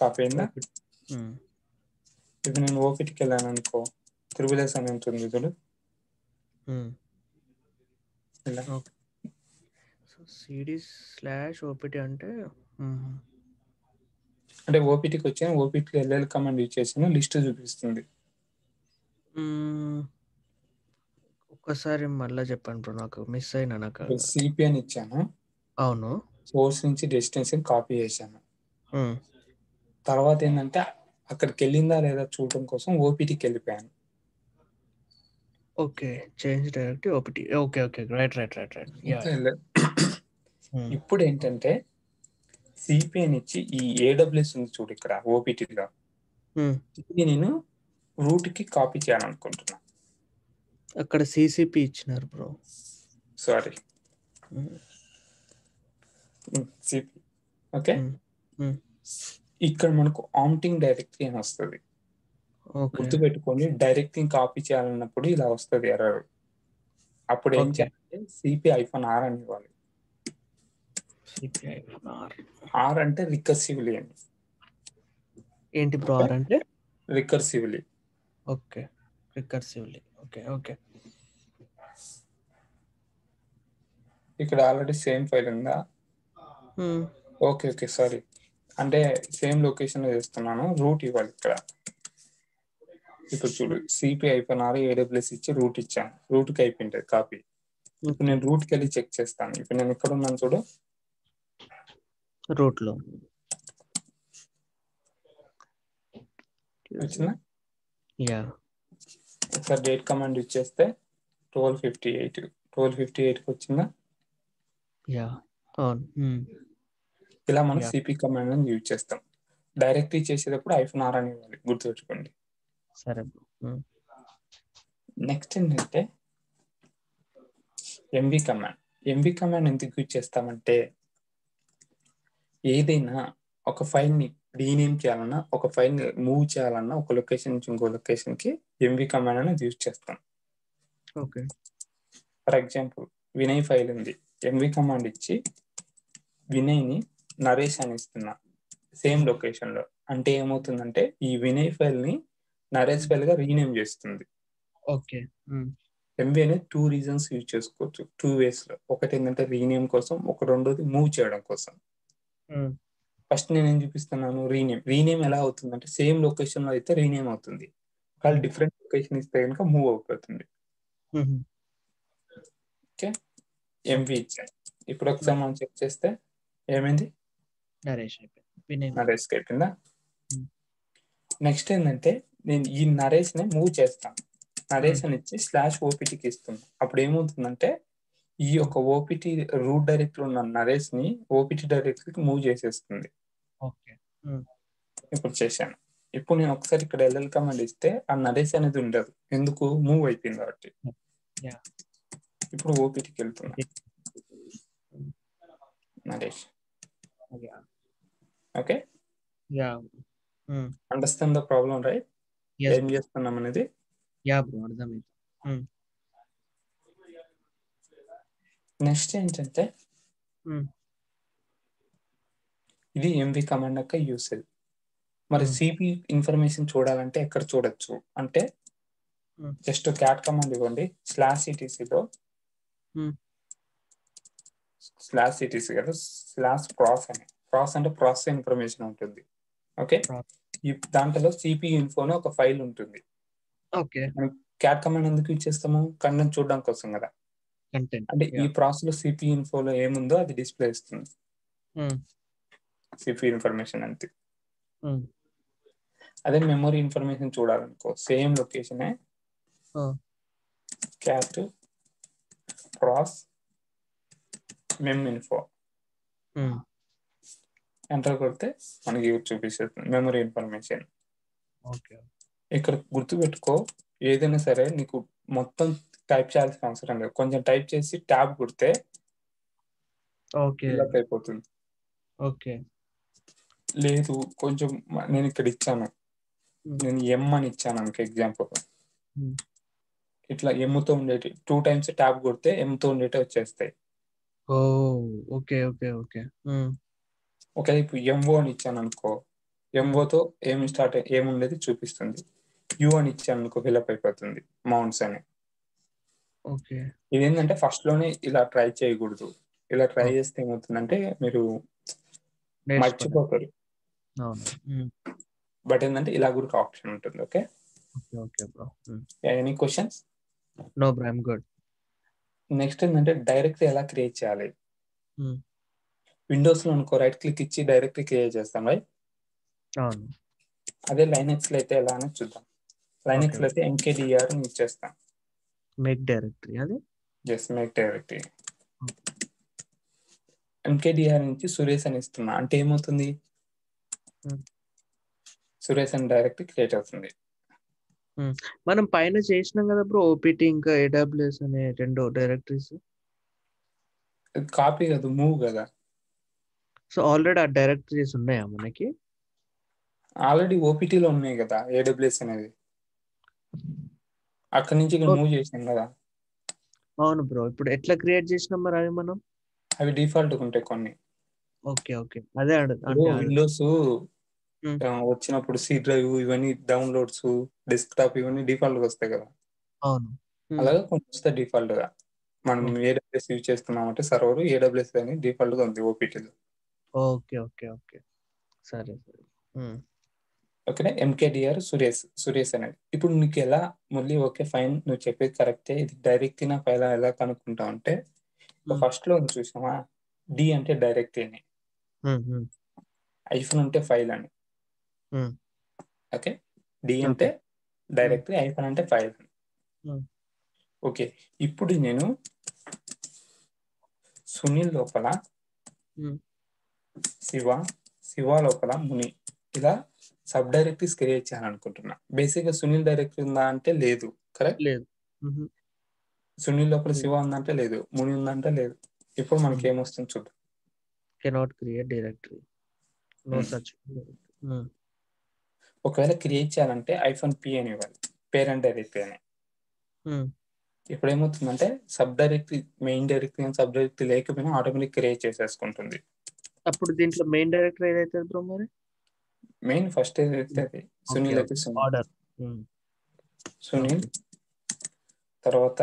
కాపీ అయిందా? Hmm. ఇప్పుడు నేను ఓపీటీకి వెళ్ళాను అనుకో. త్రిబుల్ ఎస్ అని ఉంటుంది చూడు సో సిడి స్లాష్ ఓపీటీ అంటే. అంటే ఓపీటీకి వచ్చాను. ఓపీటీకి ఎల్ఎల్ కమాండ్ యూజ్ చేసాను లిస్ట్ చూపిస్తుంది. ఒక్కసారి మళ్ళీ చెప్పండి బ్రో నాకు మిస్ అయినా నాకు. సిపి అని ఇచ్చాను. అవును. సోర్స్ నుంచి డెస్టినేషన్ కాపీ చేశాను. తర్వాత ఏంటంటే అక్కడికి వెళ్ళిందా లేదా చూడటం కోసం ఓపీటీకి వెళ్ళిపోయాను okay change direct OPT okay okay right right right right ఇప్పుడు ఏంటంటే సిపి అని ఇచ్చి ఈ ఏడబ్ల్యూఎస్ ఉంది చూడు ఇక్కడ ఓపీటీలో. ఇది నేను రూట్కి కాపీ చేయాలనుకుంటున్నా. అక్కడ సిసిపి ఇచ్చినారు బ్రో. సారీ. సిపి. ఓకే. ఇక్కడ మనకు ఆమ్టింగ్ డైరెక్టరీ అని వస్తుంది. గుర్తు పెట్టుకొని డైరెక్టింగ్ కాపీ చేయాలన్నప్పుడు ఇలా వస్తుంది ఎర్రర్. అప్పుడు ఏం. చేయాలంటే సిపి ఐఫోన్ ఆర్ అని ఇవ్వాలి. ఆర్. అంటే రికర్సివ్లీ అని. ఏంటి బ్రో ఆర్ అంటే? Recursively. Okay. Recursively. Okay okay. ఇక్కడ ఆల్రెడీ సేమ్ ఫైల్ ఉందా. Okay okay sorry. అంటే సేమ్ లొకేషన్లో చేస్తున్నాను రూట్ ఇవ్వాలి ఇక్కడ ఇప్పుడు చూడు సిపి అయిపోయినారు ఏడబ్ల్యూఎస్ ఇచ్చి రూట్ ఇచ్చాను రూట్కి అయిపోయింటది కాపీ ఇప్పుడు. నేను రూట్కి వెళ్ళి చెక్ చేస్తాను ఇప్పుడు నేను ఎక్కడ ఉన్నాను చూడు రూట్‌లో. వచ్చిందా యాహ్! ఒకసారి డేట్ కమాండ్ ఇచ్చేస్తే twelve fifty eight twelve fifty ఎయిట్కి వచ్చిందా! అవును. ఇలా మనం! సిపి కమాండ్ యూజ్ చేస్తాం డైరెక్ట్లీ చేసేటప్పుడు ఐఫోన్ ఆర్ అని ఇవ్వాలి గుర్తుపెట్టుకోండి సరే బ్రో. హ్మ్. నెక్స్ట్ ఏంటంటే ఎంవి కమాండ్ ఎంవి కమాండ్ ఎందుకు యూజ్ చేస్తామంటే ఏదైనా ఒక ఫైల్ని రీనేమ్ చేయాలన్నా ఒక ఫైల్ని మూవ్ చేయాలన్నా ఒక లొకేషన్ నుంచి ఇంకో లొకేషన్కి ఎంవి కమాండ్ అనేది యూజ్ చేస్తాం okay. For example Vinay file ఉంది ఎంవి కమాండ్ ఇచ్చి వినయ్ని నరేష్ అని ఇస్తున్నా సేమ్ లొకేషన్లో అంటే ఏమవుతుందంటే ఈ వినయ్ ఫైల్ని నరేష్ ఫైల్గా రీనేమ్ చేస్తుంది. ఓకే. ఎంవి అనేది టూ రీజన్స్ యూజ్ చేసుకోవచ్చు. టూ వేస్లో ఒకటి ఏంటంటే రీనేమ్ కోసం ఒక రెండోది మూవ్ చేయడం కోసం. ఫస్ట్ నేను ఏం చూపిస్తున్నాను? రీనేమ్. రీనేమ్ ఎలా అవుతుందంటే సేమ్ లొకేషన్లో అయితే రీనేమ్ అవుతుంది. ఒకవేళ. డిఫరెంట్ లొకేషన్ ఇస్తే కనుక మూవ్ హుహు. ఓకే? ఎంవి ఇచ్చాను ఇప్పుడు ఒకసారి మనం చెక్ చేస్తే ఏమైంది? నరేష్ నరేష్ అయిపోయిందా. నెక్స్ట్ ఏంటంటే నేను ఈ నరేష్ని మూవ్ చేస్తాను. నరేష్. అని ఇచ్చి స్లాష్ ఓపీటీకి ఇస్తున్నాను అప్పుడు ఏమవుతుందంటే ఈ యొక్క ఓపీటీ రూట్ డైరెక్టర్ ఉన్న నరేష్ని ఓపీటీ డైరెక్టరీకి మూవ్ చేసేస్తుంది. ఓకే. ఇప్పుడు చేశాను. ఇప్పుడు నేను ఒకసారి ఇక్కడ ఎల్ఎల్ కమాండ్ ఇస్తే ఆ నరేష్ అనేది ఉండదు. ఎందుకు? మూవ్ అయిపోయింది కాబట్టి! ఇప్పుడు ఓపీటీకి వెళ్తున్నా. హ్మ్. Naresh! Okay! Hmm. Understand the problem right ఏం. చేస్తున్నాం అనేది యాహ్! బ్రో అర్థమైంది. నెక్స్ట్ ఏంటంటే హ్మ్. ఇది ఎంవి కమాండ్ యొక్క యూసేజ్ మరి. సిపి ఇన్ఫర్మేషన్ చూడాలంటే ఎక్కడ చూడొచ్చు అంటే. జస్ట్ క్యాట్ కమాండ్ ఇవ్వండి స్లాష్ సిటీసీలో హ్మ్. స్లాష్ సిటీసీ కదా స్లాష్ ప్రాస్ అని ప్రాస్ అంటే ప్రాసెస్ ఇన్ఫర్మేషన్ ఉంటుంది ఓకే దాంట్లో సిపి ఇన్ఫో అని ఒక ఫైల్ ఉంటుంది ఓకే. మనం క్యాట్ కమాండ్ ఎందుకు యూజ్ చేస్తాము కంటెంట్ చూడడం కోసం కదా. అంటే ఈ! ప్రాసెస్లో సిపి ఇన్ఫోలో ఏముందో అది డిస్ప్లే ఇస్తుంది. సిపి ఇన్ఫర్మేషన్ అంతే హ్మ్. అదే మెమొరీ ఇన్ఫర్మేషన్ చూడాలనుకో same లొకేషనే! Cat proc mem info. Enter కొడితే మనకి చూపిస్తుంది మెమరీ ఇన్ఫర్మేషన్ ఓకే. ఇక్కడ గుర్తుపెట్టుకో ఏదైనా సరే నీకు మొత్తం టైప్ చేయాల్సిన అవసరం లేదు కొంచెం టైప్ చేసి ట్యాబ్ కొడితే ఓకే. అయిపోతుంది ఓకే. లేదు కొంచెం నేను ఇక్కడ ఇచ్చాను హ్మ్. నేను ఎం అని ఇచ్చాను అనుకో ఎగ్జాంపుల్ హ్మ్. ఇట్లా ఎమ్ముతో ఉండేటి టూ టైమ్స్ ట్యాబ్ కొడితే ఎమ్తో ఉండేటి వచ్చేస్తాయి ఓహ్! ఓకే. ఓకే. ఓకే. ఇప్పుడు ఎంఓ అని ఇచ్చాను అనుకో ఎంఓతో ఏమి స్టార్ట్ ఏముండేది చూపిస్తుంది యు అని ఇచ్చాను అనుకో ఫిల్అప్ అయిపోతుంది మౌంట్స్ అని ఓకే. ఇదేంటంటే ఫస్ట్లోనే ఇలా ట్రై చేయకూడదు ఇలా ట్రై. చేస్తే ఏమవుతుందంటే మీరు. మర్చిపోతారు అవును. హ్మ్. బట్ ఏంటంటే ఇలా కూడా ఆప్షన్ ఉంటుంది okay okay. Bro. Any questions no bro. Good. Next ఏంటంటే డైరెక్ట్ ఎలా క్రియేట్ చేయాలి హ్మ్. విండోస్లో అనుకో రైట్ క్లిక్ ఇచ్చి డైరెక్ట్ క్రియేట్ చేస్తాం రైట్. అదే లైనెక్స్లో అయితే ఎలా అనేది చూద్దాం లైనెక్స్లో. అయితే ఎంకేడిఆర్ యూజ్ చేస్తాం మేక్ డైరెక్టరీ అది? Just make directory. ఎంకేడిఆర్ నుంచి సురేష్ అని ఇస్తున్నా అంటే ఏమవుతుంది. సురేష్ అని డైరెక్ట్ క్రియేట్ అవుతుంది. మనం పైన చేసినాం గదా బ్రో! ఓపీటీ ఇంకా ఏడబ్ల్యూఎస్ అనే 2 డైరెక్టరీస్. కాపీ కదా మూవ్ కదా సో, ఆల్రెడీ ఆ డైరెక్టరీస్ ఉన్నాయా మనకి? ఆల్రెడీ ఓపీటీలో ఉన్నాయి కదా ఏడబ్ల్యూఎస్ అనేది అక్కడి నుంచి ఇక్కడ! మూవ్ చేసాం కదా అవును బ్రో. ఇప్పుడు ఎట్లా క్రియేట్ చేసినాం మరి అవి మనం? అవి డిఫాల్ట్ ఉంటాయి కొన్ని ఓకే. ఓకే. అదే విండోస్. వచ్చినప్పుడు సి డ్రైవ్ ఇవన్నీ డౌన్లోడ్స్ డెస్క్టాప్ ఇవన్నీ డిఫాల్ట్గా వస్తాయి కదా అవును. అలాగే కొన్ని వస్తాయి డిఫాల్ట్గా మనం ఏడబ్ల్యూఎస్ యూజ్ చేస్తున్నాం అంటే సర్వర్ ఏడబ్ల్యూఎస్ అని డిఫాల్ట్గా ఉంది ఓపీటీలో ఓకే ఓకే ఓకే. సరే సరే. ఓకేనా? ఎంకేడిఆర్ సురేష్ సురేష్ అనేది ఇప్పుడు నీకు ఎలా? మళ్ళీ ఓకే ఫైన్. నువ్వు చెప్పేది కరెక్టే. ఇది డైరెక్ట్ నా ఫైల్ ఎలా కనుక్కుంటావు అంటే. ఫస్ట్లో చూసామా డి అంటే డైరెక్ట్ అని ఐఫోన్ అంటే ఫైల్ అని. ఓకే? డి అంటే డైరెక్టరీ ఐఫోన్ అంటే ఫైల్. అని. ఓకే. ఇప్పుడు నేను సునీల్ లోపల. శివ శివ లోపల ముని. ఇలా సబ్ డైరెక్టరీస్ క్రియేట్ చేయాలనుకుంటున్నా. బేసిక్గా సునీల్ డైరెక్టరీ ఉందా అంటే లేదు కరెక్ట్ లేదు. సునీల్ లోపల. శివ ఉందంటే లేదు ముని ఉందంటే లేదు. ఇప్పుడు మనకి. ఏమొస్తుంది చూద్దాం cannot create directory no. Such ఒకవేళ క్రియేట్ చేయాలంటే ఐఫోన్ పి అని ఇవ్వాలి. పేరెంట్ డైరెక్టరీ అని. ఇప్పుడు ఏమవుతుందంటే sub directory main directory sub directory లేకపోయినా ఆటోమేటిక్ క్రియేట్ చేసేసుకుంటుంది. అప్పుడు దీంట్లో మెయిన్ డైరెక్టర్ ఏదైతే బ్రో మరి? మెయిన్ ఫస్ట్ ఏదైతే అది? సునీల్ అయితే ఆర్డర్ సునీల్. తర్వాత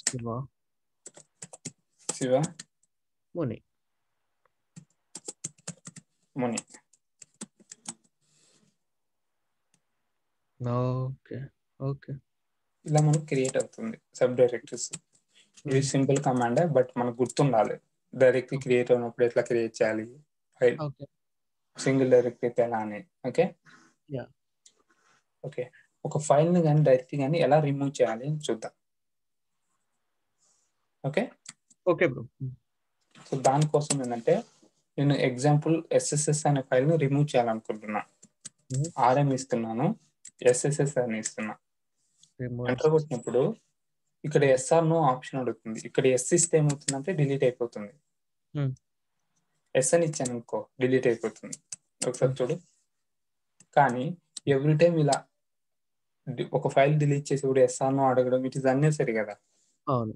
శివ. శివ. ముని. ముని. Okay okay. ఇలా మనకు క్రియేట్ అవుతుంది సబ్ డైరెక్టరీస్ ఇది సింపుల్ కమాండ్ బట్ మనకు గుర్తుండాలి. డైరెక్ట్లీ క్రియేట్ అయినప్పుడు ఎట్లా క్రియేట్ చేయాలి సింగిల్ డైరెక్టరీ అయితే ఎలా అని ఓకే. ఓకే ఒక ఫైల్ని కానీ డైరెక్ట్ కానీ ఎలా రిమూవ్ చేయాలి అని చూద్దాం. ఓకే ఓకే బ్రో సో దానికోసం ఏంటంటే నేను ఎగ్జాంపుల్ ఎస్ఎస్ఎస్ అనే ఫైల్ని రిమూవ్ చేయాలనుకుంటున్నా. ఆర్ఎం ఇస్తున్నాను ఎస్ఎస్ఎస్ అని ఇస్తున్నా. ఎంటర్ కొట్టినప్పుడు ఇక్కడ ఎస్ఆర్ నో ఆప్షన్ అడుగుతుంది. ఇక్కడ ఎస్ ఇస్తే ఏమవుతుందంటే డిలీట్ అయిపోతుంది. Hmm. ఎస్ అని ఇచ్చాను అనుకో డిలీట్ అయిపోతుంది. ఒకసారి చూడు. కానీ ఎవ్రీ టైం ఇలా ఒక ఫైల్ డిలీట్ చేసి ఇప్పుడు ఎస్ఆర్ నో అడగడం ఇట్ ఇస్ అన్నెసరీ కదా. అవును.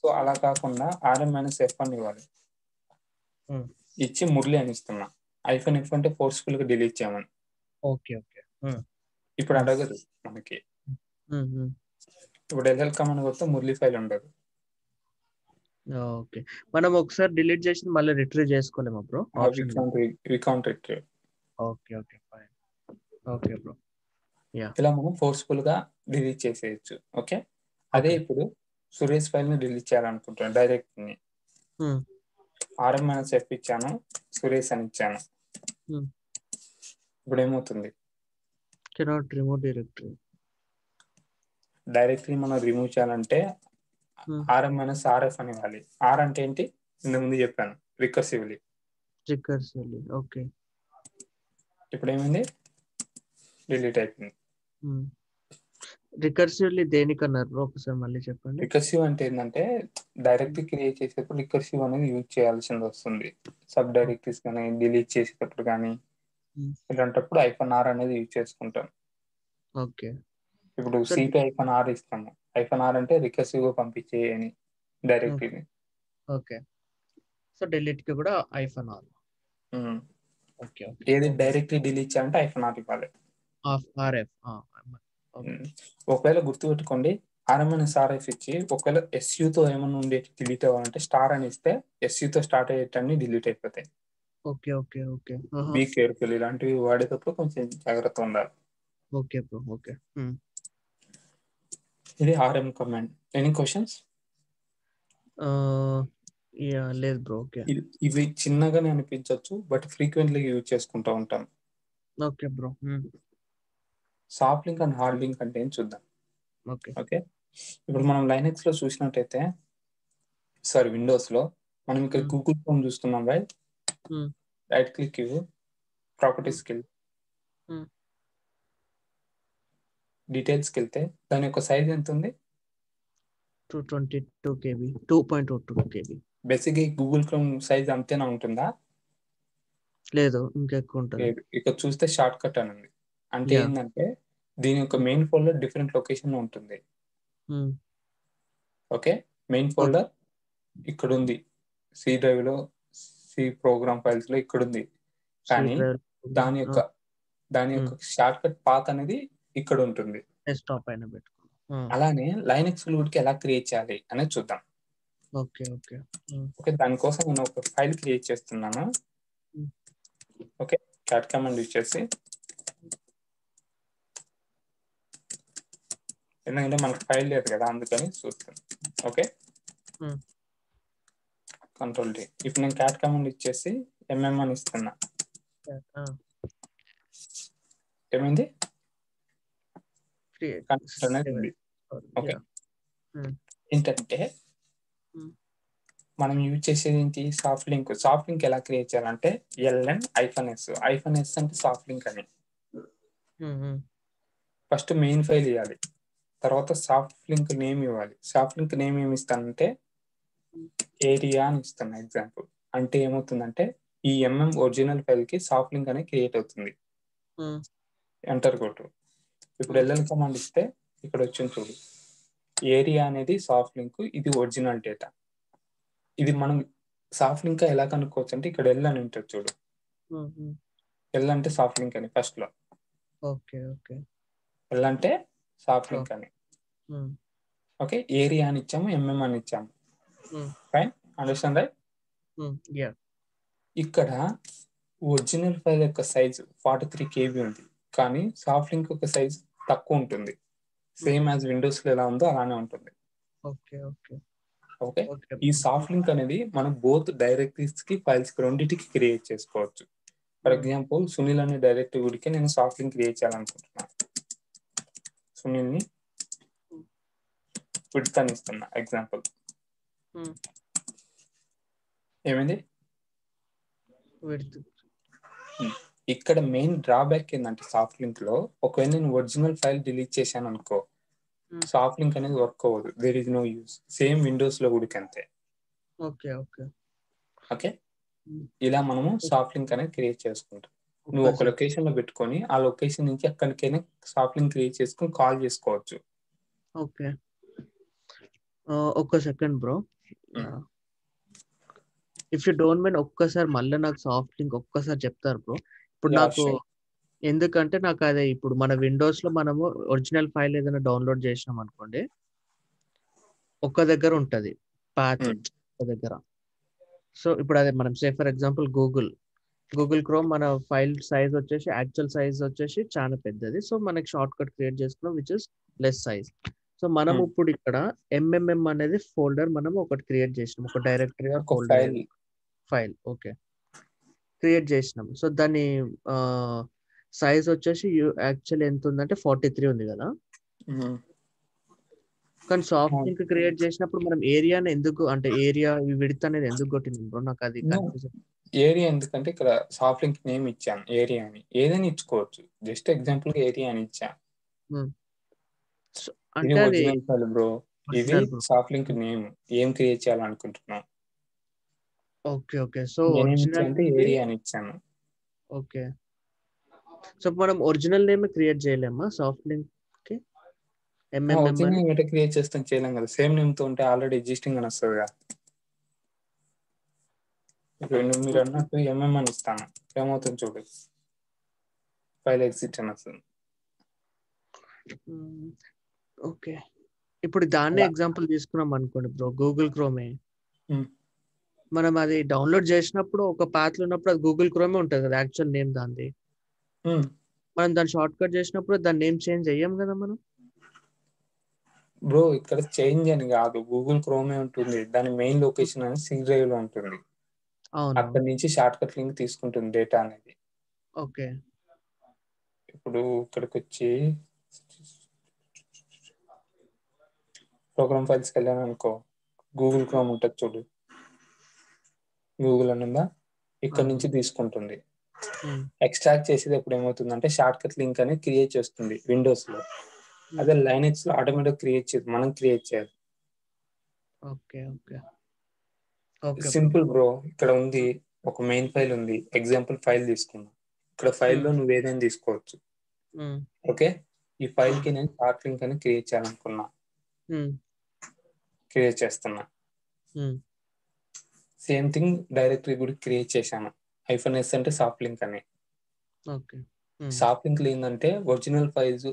సో అలా కాకుండా ఆర్ఎం మైనస్ ఎఫ్ అని ఇవ్వాలి. Hmm. ఇచ్చి మురళి అని ఇస్తున్నా. ఐఫోన్ ఎఫ్ అంటే ఫోర్స్ఫుల్గా డిలీట్ చేయమని. ఓకే ఓకే ఇప్పుడు అడగదు మనకి. ఇప్పుడు ఎల్ఎల్ కమాండ్ కొడితే మురళి ఫైల్ ఉండదు. ఓకే. మనం ఒకసారి డిలీట్ చేసి మళ్ళీ retrieve చేసుకోలేమా bro? We can't retrieve okay okay fine. Okay bro. ఇలా మనం ఫోర్స్ఫుల్గా డిలీట్ చేసేయచ్చు. ఓకే? అదే. ఇప్పుడు సురేష్ ఫైల్ని డిలీట్ చేయాలనుకుంటున్నాను డైరెక్ట్ని. ఆర్ఎం మైనస్ ఎఫ్ ఇచ్చాను సురేష్ అని ఇచ్చాను. ఇప్పుడు ఏమవుతుంది కెనాట్ రిమూవ్ డైరెక్టరీ డైరెక్ట్లీ మనం రిమూవ్ చేయాలంటే. ఆర్ఎం మైనస్ ఆర్ఎఫ్ అని ఇవ్వాలి ఆర్ అంటే ఏంటి? ఇంతకు ముందు చెప్పాను. రికర్సివ్లీ. ట్రిక్కర్స్ ఓకే. ఇప్పుడు ఏమైంది? డిలీట్ అయిపోయింది. రికర్సివ్లీ దేనికన్నారు ఒకసారి మళ్ళీ చెప్పండి. రికర్సివ్ అంటే ఏంటంటే డైరెక్ట్ క్రియేట్ చేసేటప్పుడు రికర్సివ్ అనేది యూజ్ చేయాల్సింది వస్తుంది. సబ్ డైరెక్టరీస్ కానీ డిలీట్ చేసేటప్పుడు కానీ. ఇలాంటప్పుడు ఐఫోన్ ఆర్ అనేది యూజ్ చేసుకుంటాం. ఓకే. ఇప్పుడు సిపి ఐఫోన్ ఆర్ ఇస్తాము. ఐఫోన్ ఆర్ అంటే రికర్సివ్గా పంపించే అని డైరెక్ట్ ఓకే. సో డిలీట్కి కూడా ఐఫోన్ ఆర్. ఓకే ఏది డైరెక్ట్లీ డిలీట్ చేయాలంటే ఐఫోన్ ఆర్ ఇవ్వాలి. ఆర్ఎఫ్. ఒకవేళ గుర్తుపెట్టుకోండి ఆర్ఎంఎన్ఎస్ ఆర్ఎఫ్ ఇచ్చి ఒకవేళ SU తో ఏమన్నా ఉండే డిలీట్ అవ్వాలంటే స్టార్ అని ఇస్తే SU తో స్టార్ట్ అయ్యేటన్ని డిలీట్ అయిపోతాయి. Okay okay okay. Be careful ఇలాంటివి వాడేటప్పుడు కొంచెం జాగ్రత్త ఉండాలి. Okay bro okay. ఇది RM command any questions yeah లేదు బ్రో ఓకే ఇవి చిన్నగానే అనిపించవచ్చు బట్ ఫ్రీక్వెంట్లీ యూజ్ చేసుకుంటూ ఉంటాం. Okay bro soft link and hard link అంటే ఏం చూద్దాం? ఓకే ఓకే ఇప్పుడు మనం లైనెక్స్లో చూసినట్టయితే సారీ విండోస్లో మనం ఇక్కడ Hmm. గూగుల్ ఫోన్ చూస్తున్నాం రైట్ Hmm. రైట్ క్లిక్ ప్రాపర్టీస్కి డీటెయిల్స్ వెళ్తే దాని యొక్క సైజ్ ఎంత ఉంది two twenty two KB two point two KB basic Google Chrome size అంతేనా ఉంటుందా? లేదు ఇంకా ఎక్కువ ఉంటుంది. ఇక్కడ చూస్తే షార్ట్ కట్ అని ఉంది. అంటే. ఏంటంటే దీని యొక్క మెయిన్ ఫోల్డర్ డిఫరెంట్ లొకేషన్ ఉంటుంది. Hmm. ఓకే మెయిన్ ఫోల్డర్ ఇక్కడ ఉంది. సి డ్రైవ్లో సి ప్రోగ్రామ్ ఫైల్స్లో ఇక్కడ ఉంది. కానీ దాని యొక్క దాని యొక్క షార్ట్ కట్ పాత్ అనేది ఇక్కడ ఉంటుంది డెస్క్టాప్ అయినా పెట్టుకున్నాం అలానే లైనక్స్కి ఎలా క్రియేట్ చేయాలి అనేది చూద్దాం. Okay okay. ఓకే దానికోసం నేను ఒక ఫైల్ క్రియేట్ చేస్తున్నాను. ఓకే క్యాట్ కమాండ్ యూజ్ చేసి. ఎందుకంటే మనకు ఫైల్ లేదు కదా అందుకని చూస్తాను ఓకే. కంట్రోల్ డి ఇప్పుడు నేను క్యాట్ కమాండ్ ఇచ్చేసి ఎంఎం అని ఇస్తున్నా. ఏమైంది? కనెక్ట్ అనేది ఉంది. ఓకే ఏంటంటే Hmm. మనం యూజ్ చేసేది ఏంటి? సాఫ్ట్ లింక్ సాఫ్ట్ లింక్ ఎలా క్రియేట్ చేయాలంటే LN hyphen S hyphen S అంటే సాఫ్ట్ లింక్ అని. ఫస్ట్ మెయిన్ ఫైల్ ఇవ్వాలి. తర్వాత సాఫ్ట్ లింక్ నేమ్ ఇవ్వాలి. సాఫ్ట్ లింక్ నేమ్ ఏమి ఇస్తానంటే ఏరియా అని ఇస్తాను ఎగ్జాంపుల్ అంటే ఏమవుతుందంటే ఈ ఎంఎం ఒరిజినల్ ఫైల్కి సాఫ్ట్ లింక్ అనేది క్రియేట్ అవుతుంది. ఎంటర్ కొట్టు. ఇప్పుడు ఎల్ఎల్ కమాండ్ ఇస్తే ఇక్కడ వచ్చింది చూడు. ఏరియా అనేది సాఫ్ట్ లింక్ ఇది ఒరిజినల్ డేటా ఇది మనం సాఫ్ట్ లింక్ ఎలా కనుక్కోవచ్చు అంటే ఇక్కడ ఎల్ అని ఉంటుంది చూడు. ఎల్ అంటే సాఫ్ట్ లింక్ అని ఫస్ట్లో. Okay okay. ఎల్ అంటే సాఫ్ట్ లింక్ అని. ఓకే ఏరియా అని ఇచ్చాము ఎంఎం అని ఇచ్చాము. ఫైన్ అండర్స్టాండ్ రైట్ ఇక్కడ ఒరిజినల్ ఫైల్ యొక్క సైజ్ ఫార్టీ త్రీ కేబీ ఉంది. కానీ సాఫ్ట్ లింక్ యొక్క సైజ్ తక్కువ ఉంటుంది. సేమ్ యాజ్ విండోస్లో ఎలా ఉందో అలానే ఉంటుంది. Okay okay. ఓకే? ఓకే. ఈ సాఫ్ట్ లింక్ అనేది మనం బోత్ డైరెక్టరీస్కి ఫైల్స్కి రెండింటికి క్రియేట్ చేసుకోవచ్చు. ఫర్ ఎగ్జాంపుల్ సునీల్ అనే డైరెక్టరీ గుడికి నేను సాఫ్ట్ లింక్ క్రియేట్ చేయాలనుకుంటున్నాను సునీల్ని విడ్త్ అని ఇస్తున్నా ఎగ్జాంపుల్. Hmm. ఏమైంది? విడ్త్. ఇక్కడ మెయిన్ డ్రాబ్యాక్ ఏంటంటే సాఫ్ట్ లింక్లో ఒకవేళ నేను ఒరిజినల్ ఫైల్ డిలీట్ చేశాను అనుకో Hmm. సాఫ్ట్ లింక్ అనేది వర్క్ అవ్వదు. There is no use same విండోస్లో కూడా అంతే ఓకే ఓకే ఓకే Hmm. ఇలా మనము సాఫ్ట్ లింక్ అనేది క్రియేట్ చేసుకుంటాం. నువ్వు ఒక లొకేషన్లో పెట్టుకొని ఆ లొకేషన్ నుంచి ఎక్కడికైనా సాఫ్ట్ లింక్ క్రియేట్ చేసుకొని కాల్ చేసుకోవచ్చు. ఓకే ఒక్క second bro Hmm. If you don't mind ఒక్కసారి మళ్ళీ నాకు సాఫ్ట్ లింక్ ఒక్కసారి చెప్తారు బ్రో ఇప్పుడు నాకు. ఎందుకంటే నాకు అదే ఇప్పుడు మన విండోస్లో మనము ఒరిజినల్ ఫైల్ ఏదైనా డౌన్లోడ్ చేసినాం అనుకోండి ఒక్క దగ్గర ఉంటది పాత్ Hmm. ఒక దగ్గర సో ఇప్పుడు అదే మనం say for example Google Google Chrome మన ఫైల్ సైజ్ వచ్చేసి యాక్చువల్ సైజ్ వచ్చేసి చాలా పెద్దది సో మనకి షార్ట్ కట్ క్రియేట్ చేసుకున్నాం which is less size so మనం. ఇప్పుడు ఇక్కడ ఎంఎంఎం అనేది ఫోల్డర్ మనం ఒకటి క్రియేట్ చేసినాం ఒక directory folder file file okay create చేసినాం. సో దాని సైజ్ వచ్చేసి యాక్చువల్లీ ఎంత ఉందంటే ఫార్టీ త్రీ ఉంది కదా. కానీ సాఫ్ట్. లింక్ క్రియేట్ చేసినప్పుడు మనం ఏరియాని ఎందుకు అంటే ఏరియా విడత్ అనేది ఎందుకు కొట్టింది బ్రో? నాకు అది ఏరియా ఎందుకంటే ఇక్కడ సాఫ్ట్ లింక్ నేమ్ ఇచ్చాను ఏరియా అని. ఏదైనా ఇచ్చుకోవచ్చు. జస్ట్ ఎగ్జాంపుల్ ఏరియా అని ఇచ్చా. ఇది అంటే బ్రో. ఇది. Soft link name. ఏం క్రియేట్ చేయాలనుకుంటున్నాం ఓకే ఓకే. సో ఒరిజినల్ అంటే ఏరియా అని ఇచ్చాను. ఓకే. సో మనం ఒరిజినల్ నేమ్ క్రియేట్ చేయలేమా? సాఫ్ట్ లింక్కి? ఎంఎంఎం ఒరిజినల్ నేమ్ ఎట్లా క్రియేట్ చేస్తాం చేయలేం కదా. సేమ్ నేమ్తో ఉంటే ఆల్రెడీ ఎగ్జిస్టింగ్ అని వస్తుంది కదా. ఇప్పుడు మీరు అన్నట్టు ఎంఎం అని ఇస్తాను. ఏమవుతుంది చూడు? ఫైల్ ఎగ్జిట్ అని వస్తుంది. ఓకే. ఇప్పుడు దాన్నే. ఎగ్జాంపుల్ తీసుకున్నాం అనుకోండి బ్రో. గూగుల్ క్రోమే. మనం అది డౌన్లోడ్ చేసినప్పుడు ఒక పాత్ర ఉన్నప్పుడు అది గూగుల్ క్రోమే ఉంటుంది కదా యాక్చువల్ నేమ్ దాన్ని. మనం దాన్ని షార్ట్ కట్ చేసినప్పుడు దాని నేమ్ చేంజ్ చెయ్యం కదా మనం. బ్రో ఇక్కడ చేంజ్ అని కాదు. గూగుల్ క్రోమే ఉంటుంది. దాని మెయిన్ లొకేషన్ అనేది సి డ్రైవ్లో ఉంటుంది. అవును? అక్కడి నుంచి షార్ట్ కట్ లింక్ తీసుకుంటుంది డేటా అనేది. ఓకే. ఇప్పుడు ఇక్కడికి వచ్చి ప్రోగ్రామ్ ఫైల్స్కి వెళ్ళాను అనుకో గూగుల్ క్రోమ్ ఉంటుంది చూడు. గూగుల్ అని ఉందా? ఇక్కడ. నుంచి తీసుకుంటుంది. ఎక్స్ట్రాక్ట్ చేసేది ఎప్పుడు ఏమవుతుందంటే షార్ట్ కట్ లింక్ అనేది క్రియేట్ చేస్తుంది విండోస్లో అదే లైనెక్స్లో ఆటోమేటిక్ క్రియేట్ చేయదు మనం క్రియేట్ చేయాలి. Okay okay. Okay simple bro ఇక్కడ ఉంది ఒక మెయిన్ ఫైల్ ఉంది. ఎగ్జాంపుల్ ఫైల్ తీసుకున్నా ఇక్కడ ఫైల్లో నువ్వు ఏదైనా తీసుకోవచ్చు. ఓకే? ఈ ఫైల్కి నేను షార్ట్ లింక్ అని క్రియేట్ చేయాలనుకున్నా. క్రియేట్ చేస్తున్నా. సేమ్ థింగ్ డైరెక్టరీ కూడా క్రియేట్ చేశాను. ఐఫోన్ ఎస్ అంటే సాఫ్ట్ లింక్ అని. ఓకే. సాఫ్ట్ లింక్ ఏంటంటే original files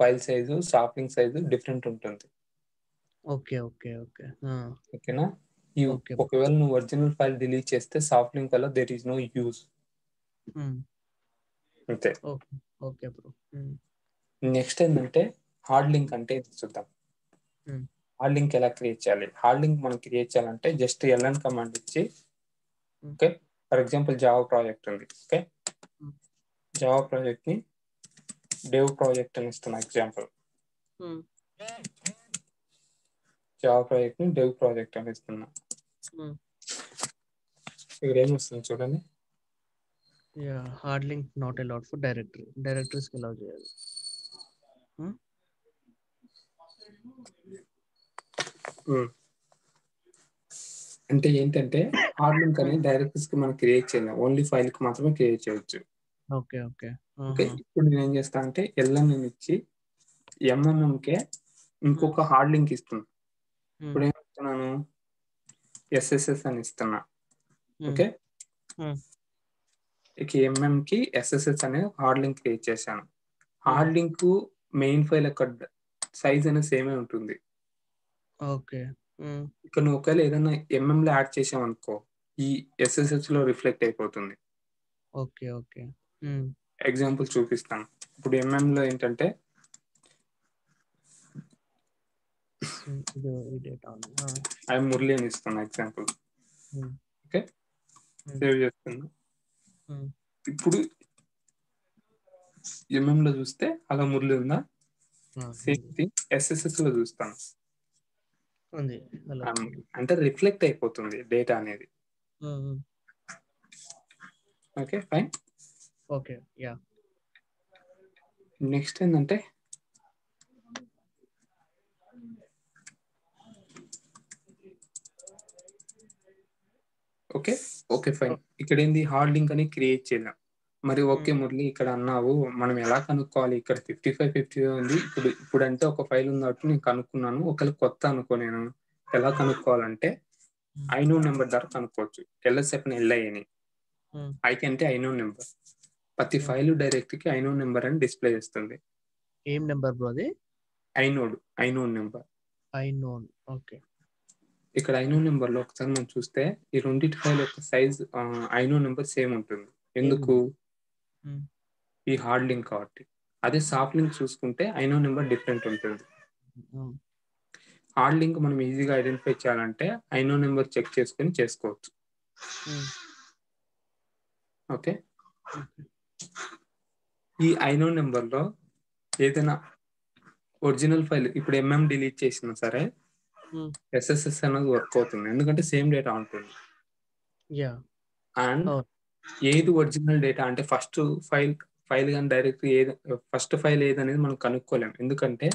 file size soft link size different ఉంటుంది. Okay okay okay. ఓకేనా? ఈ ఓకే. ఒకవేళ నువ్వు ఒరిజినల్ ఫైల్ డిలీట్ చేస్తే సాఫ్ట్ లింక్ వల్ల దేర్ ఈస్ నో యూజ్. అంతే. ఓకే. Okay bro. నెక్స్ట్ ఏంటంటే హార్డ్ లింక్ అంటే చూద్దాం. హార్డ్ లింక్ ఎలా క్రియేట్ చేయాలి హార్డ్ లింక్ మనం క్రియేట్ చేయాలంటే జస్ట్ ఎల్ఎన్ కమాండ్ ఇచ్చి. Okay for example Java project ఉంది ఓకే. జావా ప్రాజెక్ట్ని డెవ్ ప్రాజెక్ట్ అని ఇస్తున్నా ఎగ్జాంపుల్ హ్మ్. జావా ప్రాజెక్ట్ని డెవ్ ప్రాజెక్ట్ అని ఇస్తున్నా హ్మ్. ఇక్కడ ఏం వస్తుంది చూడండి! Hard link not allowed for directory. డైరెక్టరీస్‌కి allow చేయాలి. అంటే ఏంటంటే హార్డ్ లింక్ అనేది డైరెక్టరీస్కి మనం క్రియేట్ చేయలేం ఓన్లీ ఫైల్కి మాత్రమే క్రియేట్ చేయొచ్చు ఓకే. ఓకే. ఓకే! ఇప్పుడు నేను ఏం చేస్తా అంటే ఎల్ఎన్ ఇచ్చి ఎంఎంఎం కే ఇంకొక హార్డ్ లింక్ ఇస్తున్నా. ఇప్పుడు ఏం ఇస్తున్నాను ఎస్ఎస్ఎస్ అని ఇస్తున్నా. ఓకే. ఇక ఎంఎం కి ఎస్ఎస్ఎస్ అనే హార్డ్ లింక్ క్రియేట్ చేశాను. హార్డ్ లింక్ మెయిన్ ఫైల్ యొక్క సైజ్ అనేది సేమే ఉంటుంది ఓకే. హ్మ్. ఇక్కడ నువ్వు ఒకవేళ ఏదైనా ఎంఎం లో యాడ్ చేసావు అనుకో ఈ ఎస్ఎస్ఎస్లో రిఫ్లెక్ట్ అయిపోతుంది ఓకే. ఓకే. హ్మ్. ఎగ్జాంపుల్ చూపిస్తాను ఇప్పుడు ఎంఎం లో ఏంటంటే హ్మ్. ఇది ఈ డేటా ఉంది. ఆ! ఐ మురళి అని ఇస్తున్నా ఎగ్జాంపుల్ హ్మ్. ఓకే హ్మ్. సేవ్ చేస్తున్నా హ్మ్. ఇప్పుడు ఎంఎం లో చూస్తే అలా మురళి ఉందా ఆ! సేమ్ ఉంది. థింగ్ ఎస్ఎస్ఎస్లో చూస్తాను ఉంది. అంటే రిఫ్లెక్ట్ అయిపోతుంది డేటా అనేది. Okay fine okay. Yeah! Next ఏంటంటే ఓకే ఓకే ఫైన్! ఇక్కడ ఏంది హార్డ్ లింక్ అని క్రియేట్ చేయలేం మరి ఓకే. మురళి ఇక్కడ అన్నావు మనం ఎలా కనుక్కోవాలి ఇక్కడ ఫిఫ్టీ ఫైవ్ ఫిఫ్టీ ఉంది ఇప్పుడు ఇప్పుడు అంటే ఒక ఫైల్ ఉంది కాబట్టి నేను కనుక్కున్నాను ఒకవేళ కొత్త అనుకో నేను ఎలా కనుక్కోవాలంటే. ఐనోన్ నెంబర్ ద్వారా కనుక్కోవచ్చు ఎల్ఎస్ఎఫ్ ఎల్ఐ అని హ్మ్. ఐకి అంటే ఐనోన్ నెంబర్ ప్రతి. ఫైల్ డైరెక్ట్కి ఐనోన్ నెంబర్ అని డిస్ప్లే చేస్తుంది ఏం నెంబర్ బ్రో అది? Inode inode number inode. Okay. ఇక్కడ ఐనోన్ నెంబర్లో ఒకసారి మనం చూస్తే ఈ రెండింటి ఫైల్ యొక్క సైజ్ ఐనోన్ నెంబర్ సేమ్ ఉంటుంది ఎందుకు. ఈ హార్డ్ లింక్ కాబట్టి అదే సాఫ్ట్ లింక్ చూసుకుంటే ఐనోన్ నెంబర్ డిఫరెంట్ ఉంటుంది. హార్డ్ లింక్ మనం ఈజీగా ఐడెంటిఫై చేయాలంటే ఐనో నెంబర్ చెక్ చేసుకొని చేసుకోవచ్చు. Okay okay. ఈ ఐనో నెంబర్లో ఏదైనా ఒరిజినల్ ఫైల్ ఇప్పుడు ఎంఎం డిలీట్ చేసినా సరే. ఎస్ఎస్ఎస్ అనేది వర్క్ అవుతుంది ఎందుకంటే సేమ్ డేటా ఉంటుంది! అండ్. ఏది. ఒరిజినల్ డేటా అంటే ఫస్ట్ ఫైల్ ఫైల్ కానీ డైరెక్ట్ ఏది ఫస్ట్ ఫైల్ ఏదనేది మనం కనుక్కోలేం ఎందుకంటే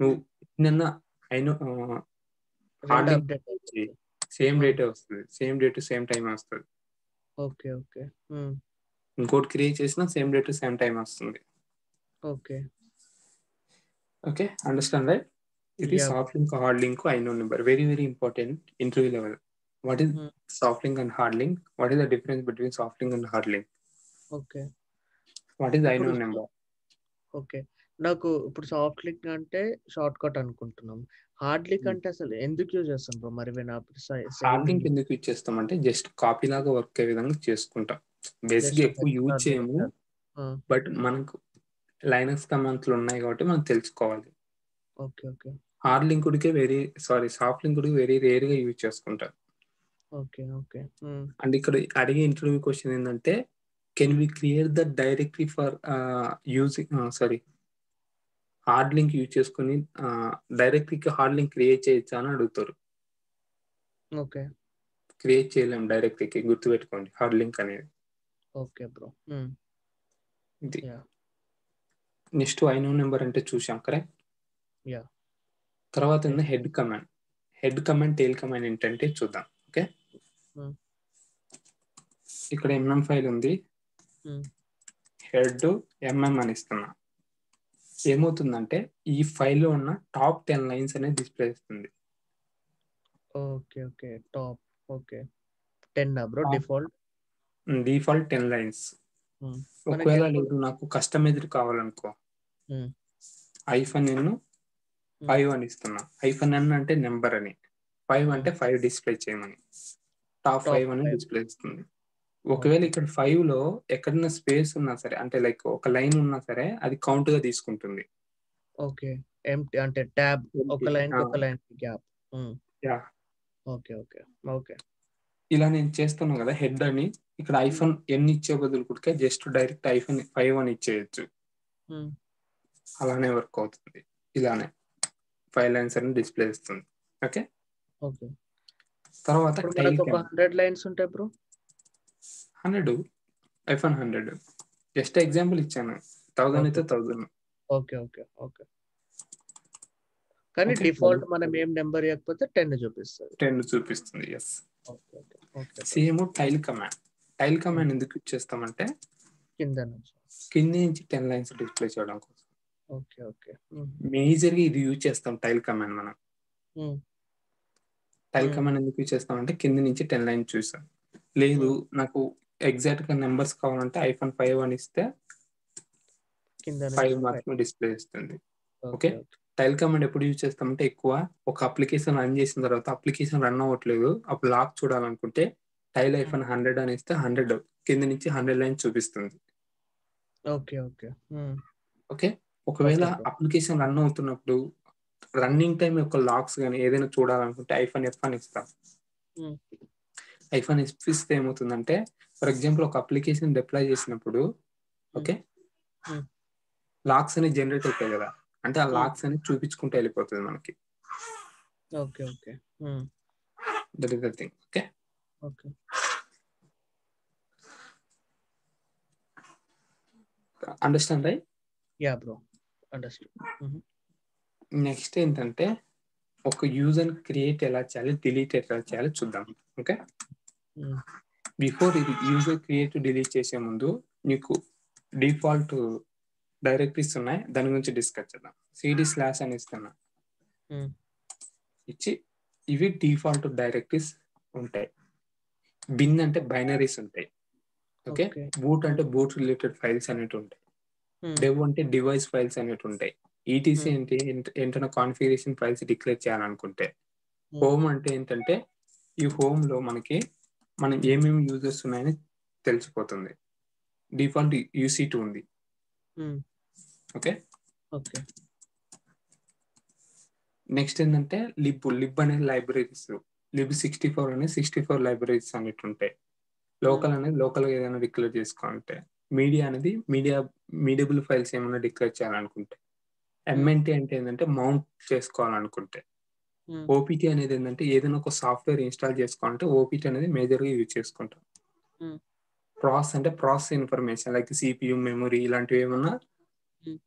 నువ్వు నిన్న అయినో 2 హార్డ్ లింక్ అప్‌డేట్ అయిపోతాయి. సేమ్! డేటే వస్తుంది సేమ్ డేట్ సేమ్ టైం వస్తుంది ఓకే. ఓకే. హ్మ్. ఇంకోటి క్రియేట్ చేసినా సేమ్ డేట్ సేమ్ టైం వస్తుంది ఓకే. ఓకే అండర్స్టాండ్ రైట్ ఇది! Soft link hard link inode number very very important interview level hmm. Soft link and hard link what is the difference between soft link and hard link okay. What is inode number okay. నాకు ఇప్పుడు soft link అంటే shortcut అనుకుంటున్నాం. Hard link అంటే అసలు ఎందుకు use చేస్తాం bro? మరి hard link ఎందుకు ఇచ్చేస్తామంటే జస్ట్ కాపీ లాగా వర్క్ అయ్యే విధంగా చేసుకుంటాం జస్ట్ ఎక్కువ యూజ్ చేయము! బట్ మనకు లైనక్స్ కమాండ్లు ఉన్నాయి కాబట్టి మనం తెలుసుకోవాలి ఓకే. ఓకే. హార్డ్ లింకుడికే వెరీ సారీ సాఫ్ట్ లింకుడికి వెరీ రేర్గా యూజ్ చేసుకుంటారు ఓకే. ఓకే. అండ్ ఇక్కడ అడిగే ఇంటర్వ్యూ క్వశ్చన్ ఏంటంటే can we create the directly for using sorry hard link use చేసుకుని డైరెక్ట్లీ హార్డ్ లింక్ క్రియేట్ చేయొచ్చా అని అడుగుతారు ఓకే. క్రియేట్ చేయలేం డైరెక్ట్లీ గుర్తుపెట్టుకోండి హార్డ్ లింక్ అనేది ఓకే బ్రో. ఇది! నెక్స్ట్ ఐనో నెంబర్ అంటే చూసాం కరెక్ట్ యాహ్! తర్వాత head command head command tail command ఏంటంటే చూద్దాం ఓకే. ఇక్కడ ఎంఎం ఫైల్ ఉంది. హెడ్ ఎంఎం అని ఇస్తున్నా ఏమవుతుందంటే ఈ ఫైల్లో ఉన్న టాప్ టెన్ లైన్స్ అనేది డిస్ప్లే చేస్తుంది okay. Okay. Top okay. 10 bro default? Default ten lines. ఒకవేళ లేదు నాకు కస్టమైజ్డ్ కావాలనుకో. Hyphen hmm. ఫైవ్ అని ఇస్తున్నా ఐఫన్ ఎన్ అంటే నెంబర్ అని ఫైవ్. అంటే ఫైవ్ డిస్ప్లే చేయమని. టాప్ ఫైవ్ అని. డిస్ప్లే ఇస్తుంది. ఒకవేళ ఇక్కడ ఫైవ్లో ఎక్కడైనా స్పేస్ ఉన్నా సరే అంటే లైక్ ఒక లైన్ ఉన్నా సరే అది కౌంట్గా తీసుకుంటుంది. ఓకే. ఎంటీ అంటే ట్యాబ్ ఒక. లైన్. ఒక line gap. Yeah. Okay okay. Okay. ఇలా నేను చేస్తున్నాను కదా హెడ్ అని. ఇక్కడ ఐఫోన్ ఎన్ని ఇచ్చే బదులు కుడికే జస్ట్ డైరెక్ట్ ఐఫోన్ ఫైవ్ అని ఇచ్చేయచ్చు. అలానే వర్క్ అవుతుంది. ఇలానే. ఫైవ్ లైన్స్ అని డిస్ప్లే ఇస్తుంది. ఓకే? ఓకే. తర్వాత ఒక హండ్రెడ్ లైన్స్ ఉంటాయి bro? Hundred hyphen hundred. Just example ఇచ్చాను. థౌసండ్ అయితే థౌసండ్. Okay okay okay. కానీ. డిఫాల్ట్ మనం ఏం నెంబర్ ఇవ్వకపోతే టెన్ చూపిస్తుంది. టెన్ చూపిస్తుంది yes same tail command tail command ఎందుకు యూజ్ చేస్తామంటే కింద నుంచి. కింది నుంచి టెన్ లైన్స్ డిస్ప్లే చేయడం కోసం. Okay okay. మేజర్గా ఇది యూజ్ చేస్తాం టైల్ కమాండ్ మనం. టైల్. కమాండ్ ఎందుకు యూజ్ చేస్తామంటే కింది నుంచి టెన్ లైన్ చూసాం. లేదు నాకు ఎగ్జాక్ట్గా నెంబర్స్ కావాలంటే ఐఫోన్ ఫైవ్ అని ఇస్తే ఫైవ్ మాత్రమే డిస్ప్లే ఇస్తుంది ఓకే టైల్ కమాండ్ ఎప్పుడు యూజ్ చేస్తామంటే ఎక్కువ ఒక అప్లికేషన్ రన్ చేసిన తర్వాత అప్లికేషన్ రన్ అవ్వట్లేదు అప్పుడు లాక్ చూడాలనుకుంటే టైల్ ఐఫోన్ హండ్రెడ్ అని ఇస్తే హండ్రెడ్ కింద నుంచి హండ్రెడ్ లైన్ చూపిస్తుంది. Okay okay. ఓకే? ఒకవేళ. అప్లికేషన్ రన్ అవుతున్నప్పుడు రన్నింగ్ టైం యొక్క లాక్స్ కానీ ఏదైనా చూడాలనుకుంటే ఐఫోన్ ఎఫ్ అని ఇస్తాం. ఐఫోన్ ఎఫ్ ఇస్తే ఏమవుతుందంటే ఫర్ ఎగ్జాంపుల్ ఒక అప్లికేషన్ డిప్లాయ్ చేసినప్పుడు ఓకే. లాక్స్ అని జనరేట్ అవుతాయి కదా అంటే ఆ. లాక్స్ అని చూపించుకుంటూ వెళ్ళిపోతుంది మనకి. Okay okay. That is the thing okay? Okay. Understand right yeah bro understood next ఏంటంటే ఒక యూజర్ క్రియేట్ ఎలా చేయాలి డిలీట్ ఎలా చేయాలి చూద్దాం. ఓకే బిఫోర్ ఇది యూజర్ క్రియేట్ డిలీట్ చేసే ముందు నీకు డిఫాల్ట్ డైరెక్టరీస్ ఉన్నాయి. దాని గురించి డిస్కస్ చేద్దాం. సిడి స్లాష్ అని ఇస్తున్నా Hmm. ఇచ్చి ఇవి డిఫాల్ట్ డైరెక్టరీస్ ఉంటాయి. బిన్ అంటే బైనరీస్ ఉంటాయి. ఓకే. బూట్ అంటే బూట్ రిలేటెడ్ ఫైల్స్ అనేవి ఉంటాయి. డెవ్ అంటే డివైస్ ఫైల్స్ అనేవి ఉంటాయి. ETC Hmm. అంటే ఏంట- ఏంటన్నా కాన్ఫిగరేషన్ ఫైల్స్ డిక్లేర్ చేయాలనుకుంటే. హోమ్ అంటే ఏంటంటే ఈ హోమ్లో మనకి మనం ఏమేమి యూజర్స్ ఉన్నాయని తెలిసిపోతుంది. డిఫాల్ట్ యూసీ టూ ఉంది ఓకే ఓకే నెక్స్ట్ ఏంటంటే లిబ్ లిబ్ అనే లైబ్రరీస్ లిబ్ సిక్స్టీ ఫోర్ అనే సిక్స్టీ ఫోర్ లైబ్రరీస్ అనేవి ఉంటాయి లోకల్ అనేది లోకల్గా ఏదైనా డిక్లేర్ చేసుకోవాలంటే. మీడియా అనేది మీడియా మీడియబుల్ ఫైల్స్ ఏమైనా డిక్లేర్ చేయాలనుకుంటే. ఎంఎన్టీ అంటే ఏంటంటే మౌంట్ చేసుకోవాలనుకుంటే. ఓపీటీ అనేది ఏంటంటే ఏదైనా ఒక సాఫ్ట్వేర్ ఇన్స్టాల్ చేసుకోవాలంటే ఓపీటీ అనేది మేజర్గా యూజ్ చేసుకుంటాం. Hmm. ప్రాసెస్ అంటే process information like CPU memory ఇలాంటివి ఏమన్నా Hmm.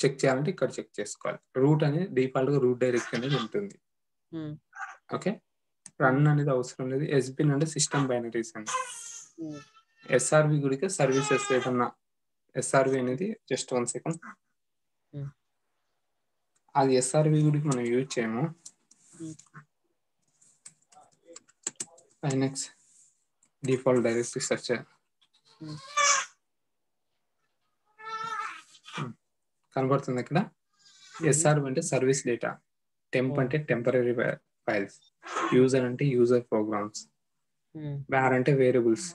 చెక్ చేయాలంటే ఇక్కడ చెక్ చేసుకోవాలి. రూట్ అనేది డిఫాల్ట్గా రూట్ డైరెక్ట్ అనేది ఉంటుంది. ఓకే రన్ అనేది అవసరం లేదు. ఎస్బిన్ అంటే సిస్టమ్ బైనరీస్ అండి. ఎస్ఆర్వి గుడికి సర్వీసెస్ ఏదన్నా ఎస్ఆర్వి అనేది జస్ట్ వన్ సెకండ్ Hmm. అది ఎస్ఆర్వి గుడికి మనం యూజ్ చేయము. Hmm. ఫైనెక్స్ డిఫాల్ట్ డైరెక్టరీ సెర్చ్ Hmm. కనబడుతుంది ఇక్కడ. ఎస్ఆర్ అంటే సర్వీస్ డేటా టెంప్. అంటే టెంపరీ ఫైల్స్ యూజర్ అంటే యూజర్ ప్రోగ్రామ్స్ వేర్ అంటే వేరియబుల్స్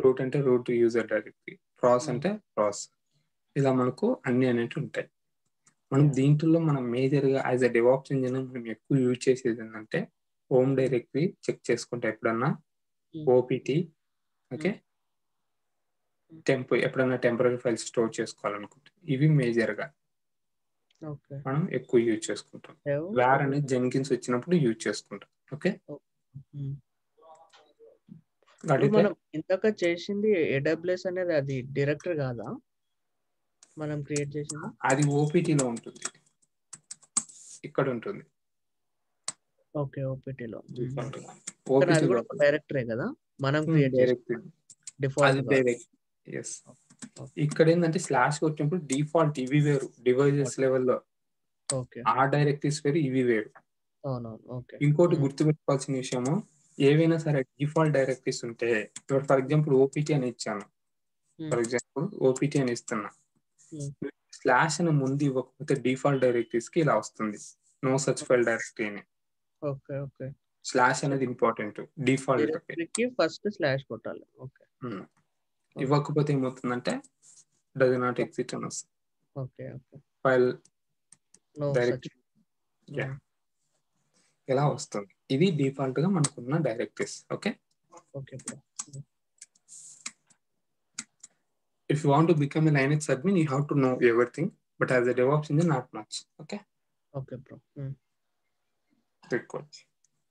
రూట్ అంటే root user directory proc Hmm. అంటే ప్రాస్ ఇలా మనకు అన్ని అనేవి ఉంటాయి. మనం. దీంట్లో మనం మేజర్గా యాజ్ అ డెవాప్స్ ఇంజిన్ మనం ఎక్కువ యూజ్ చేసేది ఏంటంటే హోమ్ డైరెక్టరీ చెక్ చేసుకుంటే ఎప్పుడన్నా Hmm. ఓపీటీ ఓకే టెంప్ ఎప్పుడన్నా టెంపరీ ఫైల్స్ స్టోర్ చేసుకోవాలనుకుంటే ఇవి మేజర్గా ఓకే మనం ఎక్కువ యూజ్ చేసుకుంటాం. వేర్ అనేది జెన్కిన్స్ వచ్చినప్పుడు యూజ్ చేసుకుంటాం ఓకే ఇప్పుడు మనం ఇంతక చేసింది ఏడబ్ల్యూఎస్ అనేది అది డైరెక్టర్ కాదా? మనం క్రియేట్ చేసింది? అది ఓపీటీలో ఉంటుంది. ఇక్కడ ఉంటుంది. ఓకే ఓపీటీలో అది కూడా డైరెక్టరే కదా? మనం create direct. Default direct. Yes ఇక్కడ ఏంటంటే స్లాష్ వచ్చినప్పుడు డిఫాల్ట్ ఇవి వేరు. డివైజెస్ లెవెల్లో. ఓకే. ఆ డైరెక్టరీస్ వేరు ఇవి వేరు. ఇంకోటి. గుర్తుపెట్టుకోవాల్సిన విషయము ఏవైనా సరే డిఫాల్ట్ డైరెక్టరీస్ ఉంటే ఫర్ ఎగ్జాంపుల్ ఓపీటీ అని ఇచ్చాను. ఫర్ ఎగ్జాంపుల్ ఓపీటీ అని ఇస్తున్నా. స్లాష్ అని ముందు ఇవ్వకపోతే డిఫాల్ట్ డైరెక్టరీస్కి ఇలా వస్తుంది. నో సచ్ ఫైల్ డైరెక్టరీ అని ఓకే ఓకే. స్లాష్ అనేది ఇంపార్టెంట్ డిఫాల్ట్ ఫస్ట్ స్లాష్ కొట్టాలి. ఓకే. ఇవ్వకపోతే ఏమవుతుందంటే డజ్ నాట్ ఎగ్జిట్ అని వస్తుంది. Okay okay. File no direct Yeah. ఇలా వస్తుంది. ఇది డిఫాల్ట్గా మనకున్న directories okay okay bro if you want to become a Linux admin, you have to know everything. But as a DevOps engineer, not much. Okay. Okay bro పెట్టుకోవచ్చు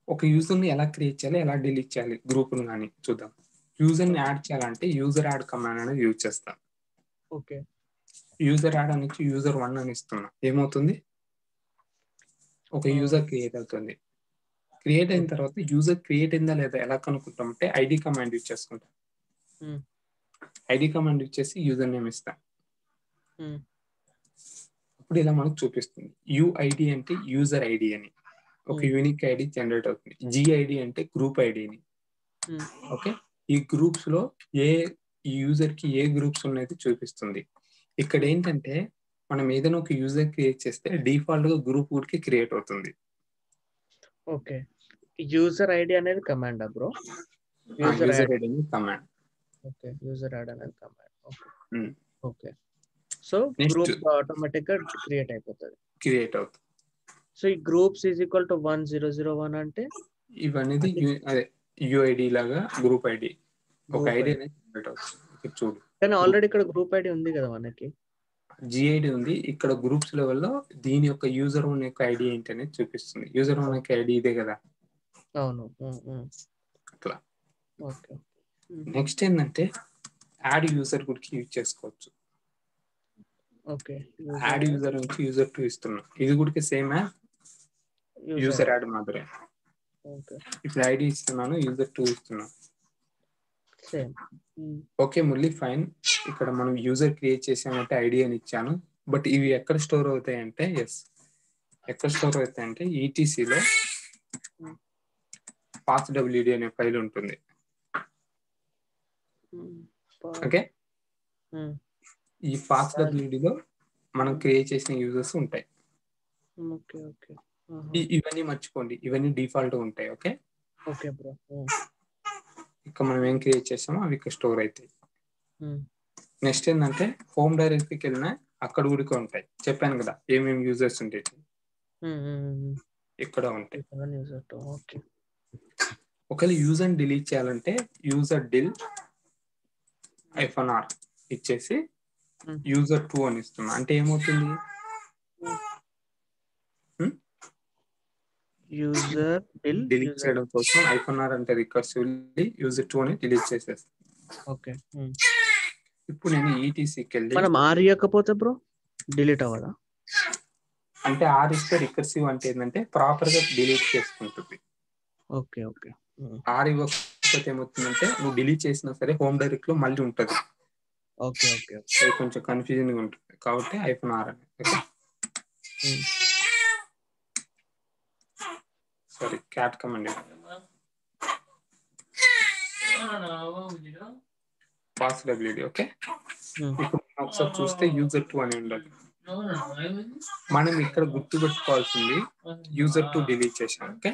ఒక యూజర్ని ఎలా create చేయాలి ఎలా డిలీట్ చేయాలి గ్రూప్ను కానీ చూద్దాం. యూజర్ని యాడ్ చేయాలంటే యూజర్ యాడ్ కమాండ్ అనేది యూజ్ చేస్తాం. ఓకే యూజర్ యాడ్ అని యూజర్ వన్ అని ఇస్తున్నా. ఏమవుతుంది? ఒక యూజర్ క్రియేట్ అవుతుంది. క్రియేట్ అయిన తర్వాత యూజర్ క్రియేట్ అయిందా లేదా ఎలా కనుక్కుంటాం అంటే ఐడి కమాండ్ యూజ్ చేసుకుంటాం. Hmm. ఐడి కమాండ్ యూజ్ చేసి యూజర్ నేమ్ ఇస్తాం. Hmm. అప్పుడు ఇలా మనకు చూపిస్తుంది. యుఐడి అంటే యూజర్ ఐడి అని. ఒక. యూనిక్ ఐడి జనరేట్ అవుతుంది. జిఐడి అంటే గ్రూప్ ఐడిని Hmm. ఓకే? ఈ గ్రూప్స్లో ఏ యూజర్కి ఏ గ్రూప్స్ ఉన్నది చూపిస్తుంది. ఇక్కడ ఏంటంటే మనం ఏదైనా ఒక యూజర్ క్రియేట్ చేస్తే డిఫాల్ట్గా గ్రూప్కి క్రియేట్ అవుతుంది. ఓకే యూజర్ ఐడి అనేది కమాండా bro user user ID command okay user add అనేది command okay. Hmm. Okay. So. Group ఆటోమేటిక్గా క్రియేట్ అయిపోతుంది. క్రియేట్ అవుతుంది. సో ఈ groups is equal to one zero zero one అంటే? ఇవన్నీ అదే యుఐడి లాగా గ్రూప్ ఐడి ఒక ఐడి చూడు. కానీ ఆల్రెడీ ఇక్కడ గ్రూప్ ఐడి ఉంది కదా మనకి? జిఐడి ఉంది. ఇక్కడ గ్రూప్స్ లెవెల్లో దీని యొక్క యూజర్ వన్ యొక్క ఐడి ఏంటి అనేది చూపిస్తుంది. యూజర్ వన్ యొక్క ఐడి ఇదే కదా. అవును. అట్లా. ఓకే. నెక్స్ట్ ఏంటంటే యాడ్ యూజర్ గుడికి యూజ్ చేసుకోవచ్చు. ఓకే. యాడ్ యూజర్ నుంచి యూజర్ టూ ఇస్తున్నాం. ఇది కూడా సేమ్ యూజర్. యాడ్ మాదిరే. ఓకే. ఇప్పుడు ఐడి ఇస్తున్నాను యూజర్ టూ ఇస్తున్నాను ఓకే మురళి ఫైన్. ఇక్కడ మనం యూజర్ క్రియేట్ చేసామంటే ఐడి అని ఇచ్చాను. బట్ ఇవి ఎక్కడ స్టోర్ అవుతాయి అంటే ఎస్ ఎక్కడ స్టోర్ అవుతాయి అంటే ఈటీసీలో పాత్ డబ్ల్యూడి అనే ఫైల్ ఉంటుంది. ఓకే? ఈ పాత్ డబ్ల్యూడిలో మనం క్రియేట్ చేసిన యూజర్స్ ఉంటాయి. ఓకే ఓకే ఈ- ఇవన్నీ మర్చిపోండి. ఇవన్నీ డిఫాల్ట్ ఉంటాయి ఓకే? ఓకే బ్రో ఇక మనం ఏం క్రియేట్ చేసామో అవి ఇక్కడ స్టోర్ అవుతాయి. నెక్స్ట్ ఏంటంటే హోమ్ డైరెక్టరీకి వెళ్ళినా అక్కడ కూడా ఉంటాయి. చెప్పాను కదా ఏమేమి యూజర్స్ ఉంటాయి. ఇక్కడ ఉంటాయి. ఒకవేళ యూజర్ డిలీట్ చేయాలంటే యూజర్ డిల్ ఐఫోన్ ఆర్ ఇచ్చేసి Hmm. యూజర్ టూ అని ఇస్తున్నా. అంటే ఏమవుతుంది? యూజర్ బిల్ డిలీట్ చేయడం కోసం ఐఫోన్ ఆర్ అంటే రికర్సివ్లీ యూజర్ టూ అని డిలీట్ చేసేస్తాను ఓకే ఇప్పుడు నేను ఈటీసీకి వెళ్ళి మనం ఆర్ ఇవ్వకపోతే బ్రో డిలీట్ అవ్వదా? అంటే ఆర్ ఇస్తే రికర్సివ్ అంటే ఏంటంటే ప్రాపర్గా డిలీట్ చేసుకుంటుంది. ఓకే ఓకే ఆర్ ఇవ్వకపోతే ఏమవుతుందంటే నువ్వు డిలీట్ చేసినా సరే హోమ్ డైరెక్ట్లో మళ్ళీ ఉంటది. ఓకే ఓకే అది కొంచెం కన్ఫ్యూజన్గా ఉంటుంది. కాబట్టి ఐఫోన్ ఆర్ అని okay? Sorry cat command pass WD okay? ఇప్పుడు ఒకసారి చూస్తే యూజర్ టూ అని ఉండదు మనం ఇక్కడ గుర్తు పెట్టుకోవాల్సింది యూజర్ టూ డిలీట్ చేసాం ఓకే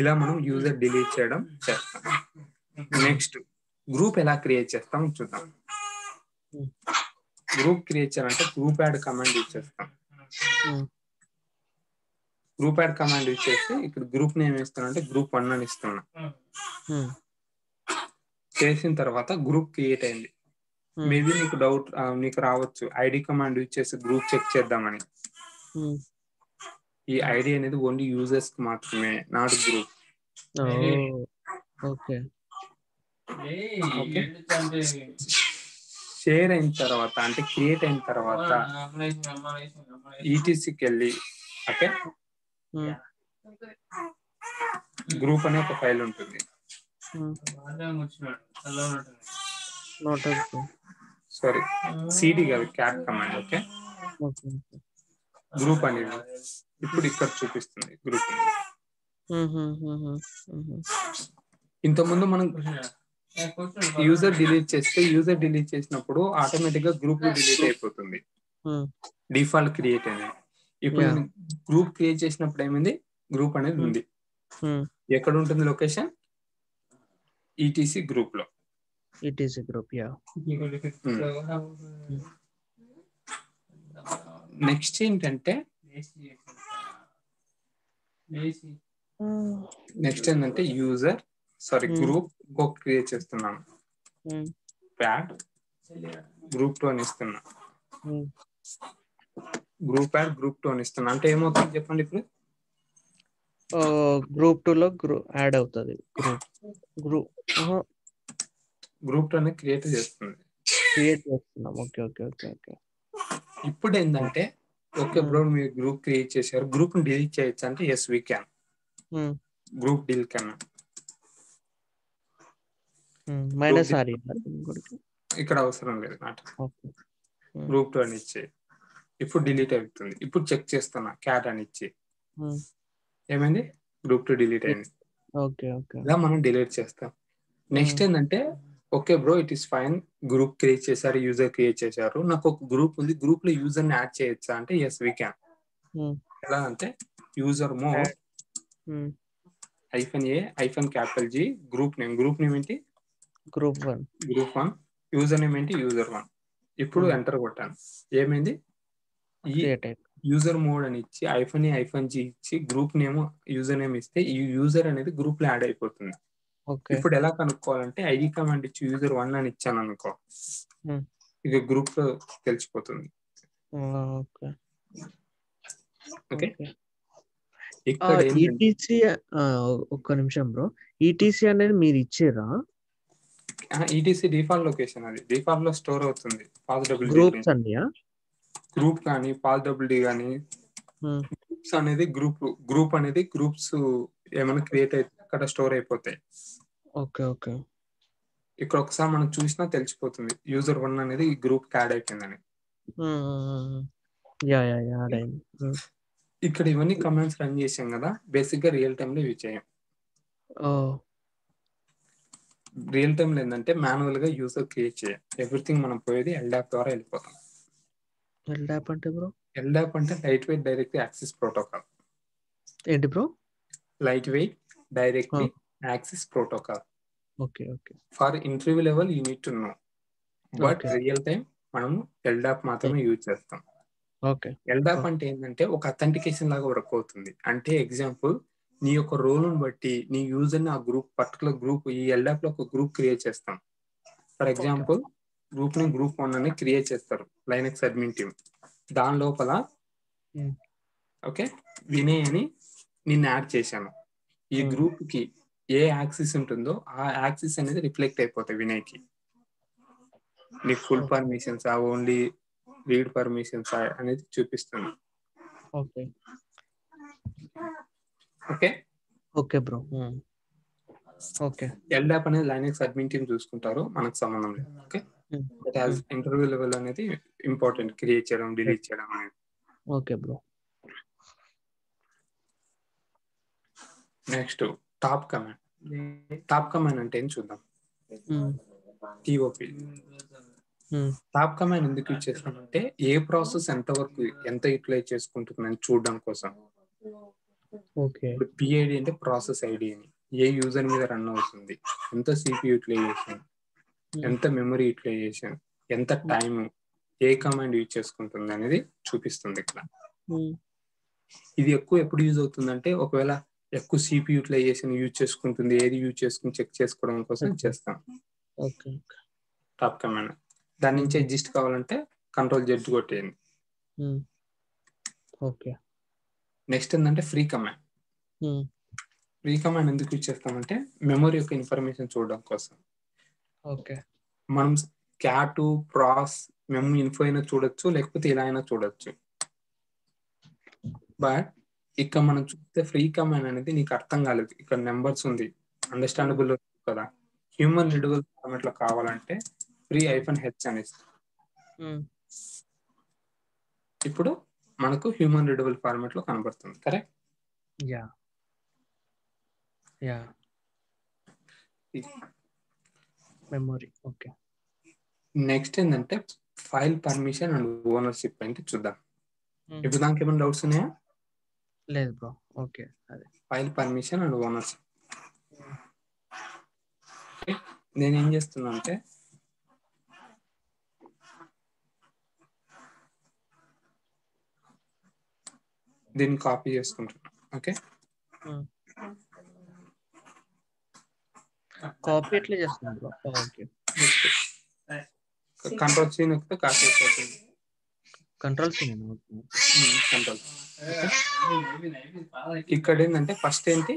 ఇలా మనం యూజర్ డిలీట్ చేయడం చేస్తాం. నెక్స్ట్ గ్రూప్ ఎలా క్రియేట్ చేస్తాం చూద్దాం. గ్రూప్ క్రియేట్ చేయాలంటే గ్రూప్ యాడ్ కమాండ్ యూజ్ చేస్తాం. గ్రూప్ యాడ్ కమాండ్ యూజ్ చేస్తే ఇక్కడ గ్రూప్ నేమ్ ఇస్తున్నా అంటే గ్రూప్ వన్ అని ఇస్తున్నా. చేసిన తర్వాత గ్రూప్ క్రియేట్ అయింది. మేబీ నీకు డౌట్ నీకు రావచ్చు. ఐడి కమాండ్ యూజ్ చేసి గ్రూప్ చెక్ చేద్దామని. ఈ ఐడి అనేది ఓన్లీ యూజర్స్కి మాత్రమే నాట్ గ్రూప్. ఓకే. షేర్ అయిన తర్వాత అంటే క్రియేట్ అయిన తర్వాత ఈటీసీకి వెళ్ళి ఓకే? గ్రూప్ అనే ఒక ఫైల్ ఉంటుంది. సారీ సిడి కాదు cat command okay? Okay group అనేది. ఇప్పుడు ఇక్కడ చూపిస్తుంది గ్రూప్ ఇంతకుముందు మనం యూజర్ డిలీట్ చేస్తే యూజర్ డిలీట్ చేసినప్పుడు ఆటోమేటిక్గా గ్రూప్ డిలీట్ అయిపోతుంది. డిఫాల్ట్ క్రియేట్ అనేది ఇప్పుడు. గ్రూప్ క్రియేట్ చేసినప్పుడు ఏమైంది? గ్రూప్ అనేది. ఉంది. ఎక్కడ ఉంటుంది లొకేషన్? ఈటీసీ గ్రూప్లో ఈటీసీ గ్రూప్ యా. నెక్స్ట్ ఏంటంటే నెక్స్ట్ ఏంటంటే యూజర్ సారీ. గ్రూప్ ఇంకొక క్రియేట్ చేస్తున్నాను. ప్యాడ్ గ్రూప్ టూ అని ఇస్తున్నా. గ్రూప్ ప్యాడ్ గ్రూప్ టూ అని ఇస్తున్నా. అంటే ఏమవుతుంది చెప్పండి ఇప్పుడు? గ్రూప్ టూ లో గ్రూ యాడ్ అవుతుంది. గ్రూప్ గ్రూప్ గ్రూప్ టూ అనేది క్రియేట్ చేస్తుంది. క్రియేట్ చేస్తున్నాం. ఓకే ఓకే ఓకే ఓకే ఇప్పుడు ఏంటంటే ఓకే Hmm. బ్రో మీరు గ్రూప్ క్రియేట్ చేశారు. గ్రూప్ని డిలీట్ చేయొచ్చు అంటే yes we can group del కన్నా. మైనస్ Group ఆర్ ఇక్కడ అవసరం లేదు నాట గ్రూప్ టూ అని ఇచ్చి ఇప్పుడు డిలీట్ అవుతుంది. ఇప్పుడు చెక్ చేస్తున్నా క్యాట్ అని ఇచ్చి ఏమైంది? గ్రూప్ టూ డిలీట్ అయింది. ఓకే ఓకే ఇలా మనం డిలీట్ చేస్తాం. నెక్స్ట్ ఏంటంటే okay bro it is fine group create చేశారు యూజర్ క్రియేట్ చేశారు. నాకు ఒక గ్రూప్ ఉంది. గ్రూప్లో యూజర్ని యాడ్ చేయొచ్చా అంటే ఎస్ వీ క్యాన్ ఎలా అంటే user mod hyphen A hyphen capital G group name group name ఏంటి? Group one group one user name ఏంటి? యూజర్ వన్ ఇప్పుడు Hmm. ఎంటర్ కొట్టాను. ఏమైంది? ఈ యూజర్ మోడ్ అని ఇచ్చి ఐఫోన్ ఐఫోన్ జీ ఇచ్చి గ్రూప్ నేమ్ యూజర్ నేమ్ ఇస్తే ఈ యూజర్ అనేది గ్రూప్లో యాడ్ అయిపోతుంది. ఇప్పుడు ఎలా కనుక్కోవాలంటే ఐడి కమాండ్ ఇచ్చి యూజర్ వన్ అని ఇచ్చాను అనుకో. ఇక గ్రూప్లో తెలిసిపోతుంది. ఓకే. ఈటీసీ ఒక్క నిమిషం బ్రో. ఈటీసీ అనేది మీరు ఇచ్చిర్రా ఈటీసీ డిఫాల్ట్ లొకేషన్ అది. డిఫాల్ట్లో స్టోర్ అవుతుంది. పాస్ డబుల్ గ్రూప్స్ అన్నయా? గ్రూప్ కానీ పాస్ డబుల్ డి కానీ. గ్రూప్స్ అనేది గ్రూప్ గ్రూప్ అనేది గ్రూప్స్ ఏమైనా క్రియేట్ అయితే అక్కడ స్టోర్ అయిపోతాయి. Okay okay. ఇక్కడ ఒకసారి మనం చూసినా తెలిసిపోతుంది. యూజర్ వన్ అనేది ఈ గ్రూప్ యాడ్ అయిపోయిందని. యా యా యా యాడ్ అయింది. ఇక్కడ ఇవన్నీ కమాండ్స్ రన్ చేసాం కదా. బేసిక్గా రియల్ టైమ్లో యూజ్ చేయం. రియల్ టైమ్లో ఏంటంటే మాన్యువల్గా యూజర్ క్రియేట్ చేయం. ఎవ్రీథింగ్ మనం పోయేది ఎల్డాప్ ద్వారా వెళ్ళిపోతాం. ఎల్డాప్ అంటే బ్రో? ఎల్డాప్ అంటే light weight direct access protocol. ఏంటి bro? Light weight direct access protocol. Okay okay. For interview level you need to know. But Okay. Real time మనము LDAP మాత్రమే యూజ్ చేస్తాం. ఓకే. LDAP Oh. అంటే ఏంటంటే ఒక authentication లాగా work అవుతుంది. అంటే ఎగ్జాంపుల్ నీ యొక్క రోల్ బట్టి నీ యూజర్ని ఆ గ్రూప్ పర్టికులర్ గ్రూప్ ఈ ఎల్డాప్లో ఒక గ్రూప్ క్రియేట్ చేస్తాం. ఫర్ ఎగ్జాంపుల్ గ్రూప్ని గ్రూప్ వన్ అని క్రియేట్ చేస్తారు లైనక్స్ అడ్మిన్ టీమ్ దాని లోపల Hmm. ఓకే వినయ్ అని నిన్ను యాడ్ చేశాను. ఈ Hmm. గ్రూప్కి ఏ యాక్సిస్ ఉంటుందో ఆ యాక్సిస్ అనేది రిఫ్లెక్ట్ అయిపోతాయి వినయ్కి నీకు ఫుల్. పర్మిషన్స్ ఆ ఓన్లీ రీడ్ పర్మిషన్స్ అనేది చూపిస్తుంది. Okay. Okay? Okay bro. Okay. LDAP అనేది లైనక్స్ అడ్మిన్ టీమ్ చూసుకుంటారు మనకు సంబంధం లేదు. Okay? Hmm. But as interview level అనేది ఇంపార్టెంట్ క్రియేట్ చేయడం డిలీట్ చేయడం అనేది. Okay bro. Next top command. Top command అంటే ఏం చూద్దాం? టిఓపి టాప్ కమాండ్ ఎందుకు యూజ్ చేస్తామంటే ఏ ప్రాసెస్ ఎంత వరకు ఎంత యూటిలైజ్ చేసుకుంటుందని చూడడం కోసం. ఓకే. ఇప్పుడు పిఐడి అంటే ప్రాసెస్ ఐడి అని. ఏ యూజర్ మీద రన్ అవుతుంది? ఎంత సిపి యూటిలైజేషన్? ఎంత మెమరీ యూటిలైజేషన్? ఎంత టైం ఏ కమాండ్ యూజ్ చేసుకుంటుంది అనేది చూపిస్తుంది ఇక్కడ. ఇది ఎక్కువ ఎప్పుడు యూజ్ అవుతుందంటే ఒకవేళ ఎక్కువ సిపి యూటిలైజేషన్ యూజ్ చేసుకుంటుంది. ఏది యూజ్ చేసుకుని చెక్ చేసుకోవడం కోసం. చేస్తాం. ఓకే టాప్ కమాండ్ దాని నుంచి ఎగ్జిస్ట్ కావాలంటే కంట్రోల్ జెడ్ కొట్టేయండి. ఓకే. నెక్స్ట్ ఏంటంటే ఫ్రీ కమాండ్ ఫ్రీ కమాండ్ ఎందుకు యూజ్ చేస్తామంటే మెమరీ యొక్క ఇన్ఫర్మేషన్ చూడడం కోసం. ఓకే. మనం క్యాట్ ప్రాస్ మేము ఇన్ఫో అయినా చూడొచ్చు లేకపోతే ఇలా అయినా చూడొచ్చు. బట్ ఇక్కడ మనం చూస్తే ఫ్రీ కమాండ్ అనేది నీకు అర్థం కాలేదు. ఇక్కడ నెంబర్స్ ఉంది. అండర్స్టాండబుల్ కదా. హ్యూమన్ రీడబుల్ ఫార్మాట్లో కావాలంటే ఫ్రీ ఐఫన్ హెచ్ అని ఇస్తాం ఇప్పుడు మనకు హ్యూమన్ రీడబుల్ ఫార్మాట్లో కనబడుతుంది. Correct yeah yeah memory okay next ఏంటంటే ఫైల్ పర్మిషన్ అండ్ ఓనర్షిప్ అంటే చూద్దాం. ఇప్పుడు దానికి ఏమైనా డౌట్స్ ఉన్నాయా? లేదు బ్రో. ఓకే అదే. File permission and owners. నేను ఏం చేస్తున్నా అంటే దీన్ని కాపీ చేసుకుంటున్నా ఓకే? కాపీ ఎట్లా చేస్తున్నాం బ్రో? ఓకే. కంట్రోల్ సీ నొక్కితే కాపీ అయిపోతుంది. కంట్రోల్ సీ నేను? కంట్రోల్ ఇక్కడ ఏంటంటే ఫస్ట్ ఏంటి?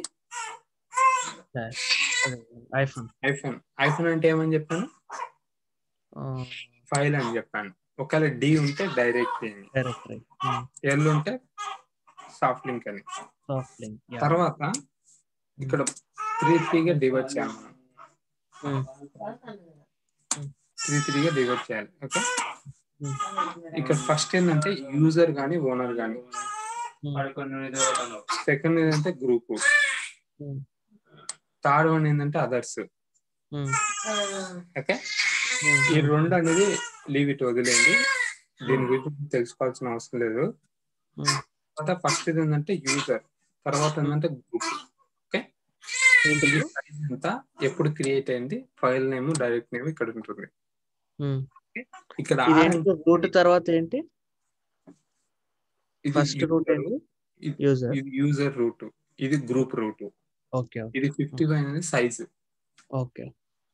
IPhone iPhone. ఐఫోన్ అంటే ఏమని చెప్పాను? ఫైల్ అని చెప్పాను. ఒకవేళ డి ఉంటే డైరెక్ట్ ఎల్ ఉంటే సాఫ్ట్ లింక్ అని. సాఫ్ట్ లింక్ తర్వాత ఇక్కడ త్రీ త్రీగా డివైడ్ చేయాలి మనం. త్రీ త్రీగా డివైడ్ చేయాలి. ఓకే? ఇక్కడ ఫస్ట్ ఏంటంటే యూజర్ కానీ ఓనర్ కానీ సెకండ్ ఏంటంటే గ్రూప్ థర్డ్ వన్ ఏంటంటే అదర్స్ ఓకే ఈ రెండు అనేది లీవ్ ఇట్ వదిలేండి దీని గురించి తెలుసుకోవాల్సిన అవసరం లేదు. తర్వాత ఫస్ట్ ఇది ఏంటంటే యూజర్ తర్వాత ఏంటంటే గ్రూప్ ఓకే అంతా ఎప్పుడు క్రియేట్ అయింది ఫైల్ నేమ్ డైరెక్ట్ నేమ్ ఇక్కడ ఉంటుంది. ఇక్కడ రూట్ తర్వాత ఏంటి? First root user user. Root. ఇది గ్రూప్ రూట్. ఓకే ఇది ఫిఫ్టీ ఫైవ్ అనేది సైజ్. ఓకే.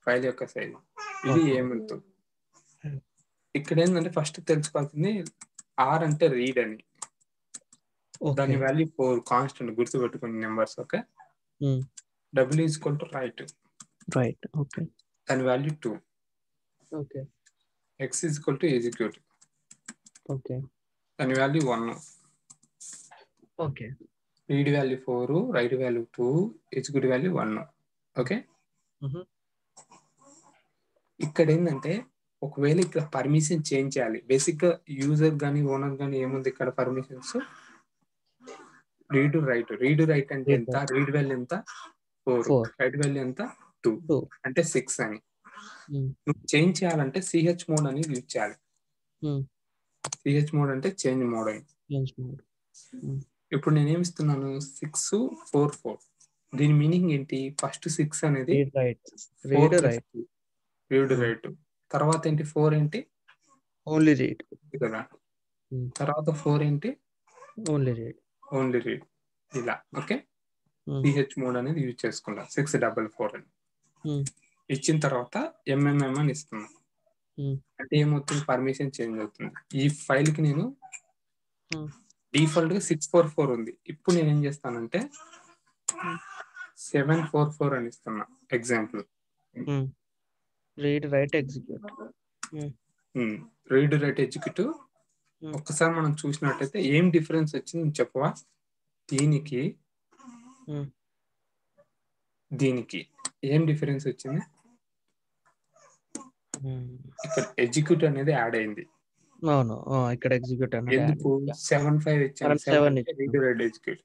ఫైల్ యొక్క సైజ్. ఇది ఏమంతో ఇక్కడ ఏంటంటే ఫస్ట్ తెలుసుకోవాల్సింది ఆర్ అంటే రీడ్ అని. దాని వాల్యూ ఫోర్ కాన్స్టెంట్ గుర్తు పెట్టుకుని numbers okay W is to write write okay. దాని value two okay. X is to execute okay. దాని value one okay. Read value four write value two execute value one okay ఇక్కడ ఏంటంటే ఒకవేళ ఇక్కడ permission change చేయాలి. బేసిక్గా user గానీ owner గానీ ఏముంది ఇక్కడ permissions read write read write అంటే ఎంత? రీడ్ వాల్యూ ఎంత? ఫోర్. రైట్ వాల్యూ ఎంత? టూ. అంటే సిక్స్ అని. నువ్వు చేంజ్ చేయాలంటే సిహెచ్ మోడ్ అని యూజ్ చేయాలి. సిహెచ్ మోడ్ అంటే చేంజ్ మోడ్ అని ఇప్పుడు నేనేమి ఇస్తున్నాను సిక్స్ ఫోర్ ఫోర్ దీని మీనింగ్ ఏంటి? ఫస్ట్ సిక్స్ అనేది రీడ్ రైట్ రీడ్ రైట్ తర్వాత ఏంటి? ఫోర్ ఏంటి? ఓన్లీ రీడ్ కదా. Hmm. తర్వాత ఫోర్ ఏంటి? ఓన్లీ రీడ్ ఓన్లీ రీడ్ ఇలా. ఓకే సిహెచ్ మోడ్ అనేది యూజ్ చేసుకున్నాం సిక్స్ డబల్ ఫోర్ అని. Hmm. ఇచ్చిన తర్వాత ఎంఎంఎం అని ఇస్తున్నాం. Hmm. అంటే ఏమవుతుంది? పర్మిషన్ చేంజ్ అవుతుంది. ఈ ఫైల్కి నేను. డిఫాల్ట్గా సిక్స్ ఫోర్ ఫోర్ ఉంది. ఇప్పుడు నేను ఏం చేస్తానంటే సెవెన్ ఫోర్ ఫోర్ అని ఇస్తున్నా example. Read write execute. Read write executive Hmm. ఒక్కసారి మనం చూసినట్టయితే ఏం డిఫరెన్స్ వచ్చింది చెప్పవా? దీనికి. దీనికి ఏం డిఫరెన్స్ వచ్చింది? ఇక్కడ ఎగ్జిక్యూట్ అనేది యాడ్ అయింది. అవును. ఇక్కడ ఎగ్జిక్యూట్ ఎందుకు? సెవెన్ ఫైవ్ ఇచ్చాను సెవెన్. రీడ్ ఎగ్జిక్యూట్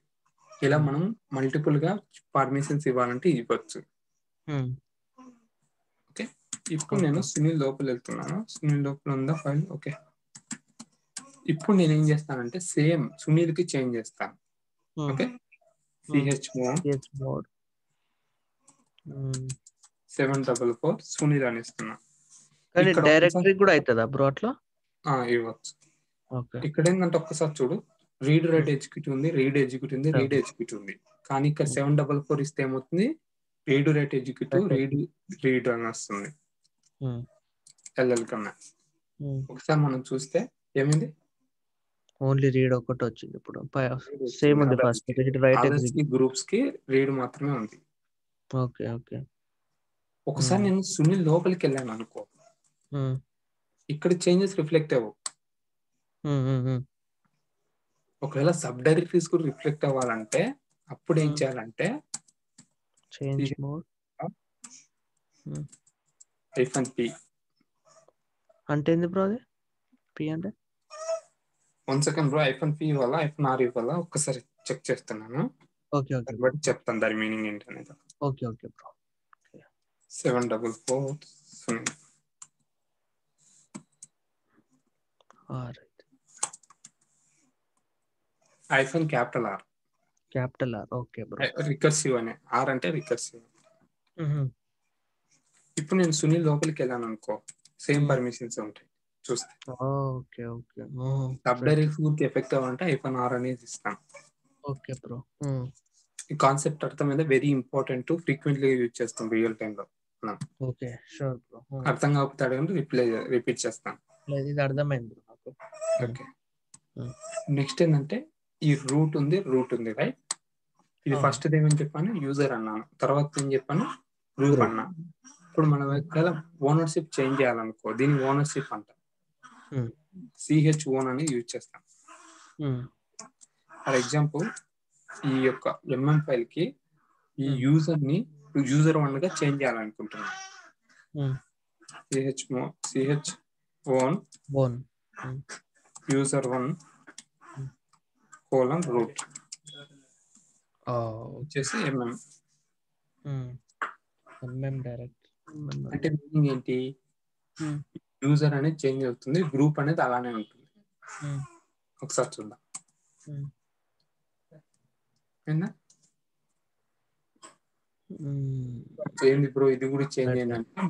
ఇలా మనం మల్టిపుల్గా పర్మిషన్స్ ఇవ్వాలంటే ఇవ్వచ్చు. Hmm. ఇప్పుడు నేను సునీల్ లోపల వెళ్తున్నాను. సునీల్ లోపల ఉందా ఫైల్? ఓకే ఇప్పుడు నేను ఏం చేస్తానంటే సేమ్ సునీల్కి చేంజ్ చేస్తాను. Hmm. Okay CH mod. Hmm. Seven double four Sunil అని ఇస్తున్నా డైరెక్టరీ కూడా అవుతుందా బ్రో అట్లా? ఇవ్వచ్చు. ఇక్కడ ఏంటంటే ఒక్కసారి చూడు. రీడ్ రైట్ ఎగ్జిక్యూట్ ఉంది రీడ్ ఎగ్జిక్యూట్ ఉంది రీడ్ ఎగ్జిక్యూట్ ఉంది. కానీ ఇక్కడ సెవెన్ డబల్ ఫోర్ ఇస్తే ఏమవుతుంది? Read write executive read read అని వస్తుంది. ఎల్ఎల్ కన్నా. ఒకసారి మనం చూస్తే ఏమైంది? ఓన్లీ రీడ్ ఒకటి వచ్చింది ఇప్పుడు. సేమ్ ఉంది ఫస్ట్ రీడ్ రైట్ అదర్స్ ఎగ్జిక్యూట్కి గ్రూప్స్కి రీడ్ మాత్రమే ఉంది. ఓకే ఓకే ఒకసారి నేను సునీల్ లోపలికి వెళ్ళాను అనుకో. ఇక్కడ చేంజెస్ రిఫ్లెక్ట్ అవ్వవు. ఒకవేళ సబ్ డైరెక్టరీస్ కూడా రిఫ్లెక్ట్ అవ్వాలంటే అప్పుడు ఏం. చేయాలంటే చేంజ్ మోడ్. ఐఫన్ పి అంటే ఏంది బ్రో అది? పి అంటే? One second bro hyphen P ఇవ్వాలా ఐఫోన్ ఆర్ ఇవ్వాలా? ఒక్కసారి చెక్ చేస్తున్నాను. Okay okay. బట్టి చెప్తాను దాని మీనింగ్ ఏంటి అనేది okay okay bro. Seven double four hyphen capital R. Capital R. Okay bro. Recursive అనే ఆర్ అంటే రికర్సివ్ ఇప్పుడు నేను సునీల్ లోపలికి వెళ్ళాను అనుకో సేమ్. పర్మిషన్స్ ఉంటాయి చూస్తే. Okay okay. సబ్ డైరెక్ట్కి ఎఫెక్ట్ అవ్వాలంటే ఐఫోన్ ఆర్ అనేది ఇస్తాను. Okay bro. ఈ కాన్సెప్ట్ అర్థమైందా? వెరీ ఇంపార్టెంట్ ఫ్రీక్వెంట్లీ యూజ్ చేస్తాం రియల్ టైమ్లో ఓకే షూర్ బ్రో. అర్థం కాకపోతే అడగండి రిప్లై రిపీట్ చేస్తాను. ఇది అర్థమైంది బ్రో నాకు ఓకే Hmm. నెక్స్ట్ ఏంటంటే ఈ రూట్ ఉంది రూట్ ఉంది రైట్ ఇది. ఫస్ట్ ఏమని చెప్పాను యూజర్ అన్నాను తర్వాత ఏం చెప్పాను గ్రూప్ Group. అన్నా ఇప్పుడు మనం ఒకవేళ ఓనర్షిప్ చేంజ్ చేయాలనుకో దీన్ని ఓనర్షిప్ అంట Hmm. సిహెచ్ ఓన్ అని యూజ్ చేస్తాం Hmm. ఫర్ ఎగ్జాంపుల్ ఈ యొక్క ఎంఎం ఫైల్కి ఈ Hmm. యూజర్ని యూజర్ వన్గా చేంజ్ చేయాలనుకుంటున్నాను Hmm. సిహెచ్ సిహెచ్ ఓన్ బోన్ యూజర్ వన్. కోలన్ రూట్ వచ్చేసి ఎంఎం ఎంఎం డైరెక్ట్ అంటే మీనింగ్ ఏంటి? యూజర్ అనేది చేంజ్ అవుతుంది గ్రూప్ అనేది అలానే ఉంటుంది. ఒకసారి చూద్దాం. ఏందా? బ్రో? ఇది కూడా చేంజ్. అయిందంటే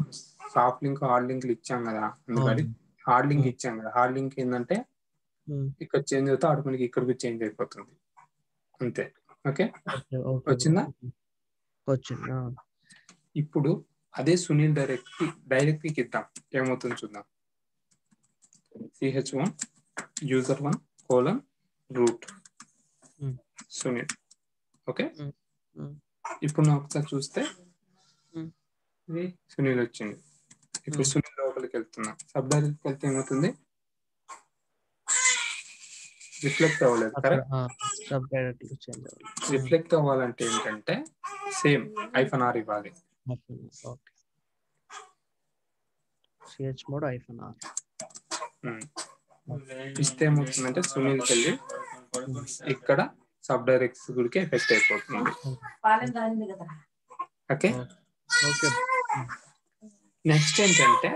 సాఫ్ట్ లింక్ హార్డ్ లింక్ ఇచ్చాం కదా అందుకని. Hard link Hmm. ఇచ్చాం కదా హార్డ్ లింక్ ఏంటంటే ఇక్కడ చేంజ్ అవుతే ఆటోమేటిక్ ఇక్కడికి చేంజ్ అయిపోతుంది అంతే ఓకే వచ్చిందా? వచ్చింది. ఇప్పుడు అదే సునీల్ డైరెక్ట్ డైరెక్ట్కి ఇద్దాం ఏమవుతుంది చూద్దాం CH own user one colon root Hmm. Sunil okay Hmm. Hmm. ఇప్పుడు నాకు ఒకసారి చూస్తే Hmm. సునీల్ వచ్చింది ఇప్పుడు Hmm. సునీల్ లోపలికి వెళ్తున్నా. సబ్ డైరెక్ట్ వెళ్తే ఏమవుతుంది? రిఫ్లెక్ట్ అవ్వలేదు కరెక్ట్? సబ్ డైరెక్ట్ చేంజ్ అవ్వాలి రిఫ్లెక్ట్ అవ్వాలంటే ఏంటంటే సేమ్ ఐఫోన్ ఆర్ ఇవ్వాలి. Okay CH mod hyphen R. ఇస్తే ఏమవుతుందంటే సునీల్కి వెళ్ళి ఇక్కడ సబ్ డైరెక్ట్స్ గుడికి ఎఫెక్ట్ అయిపోతుంది. ఓకే? ఓకే. నెక్స్ట్ ఏంటంటే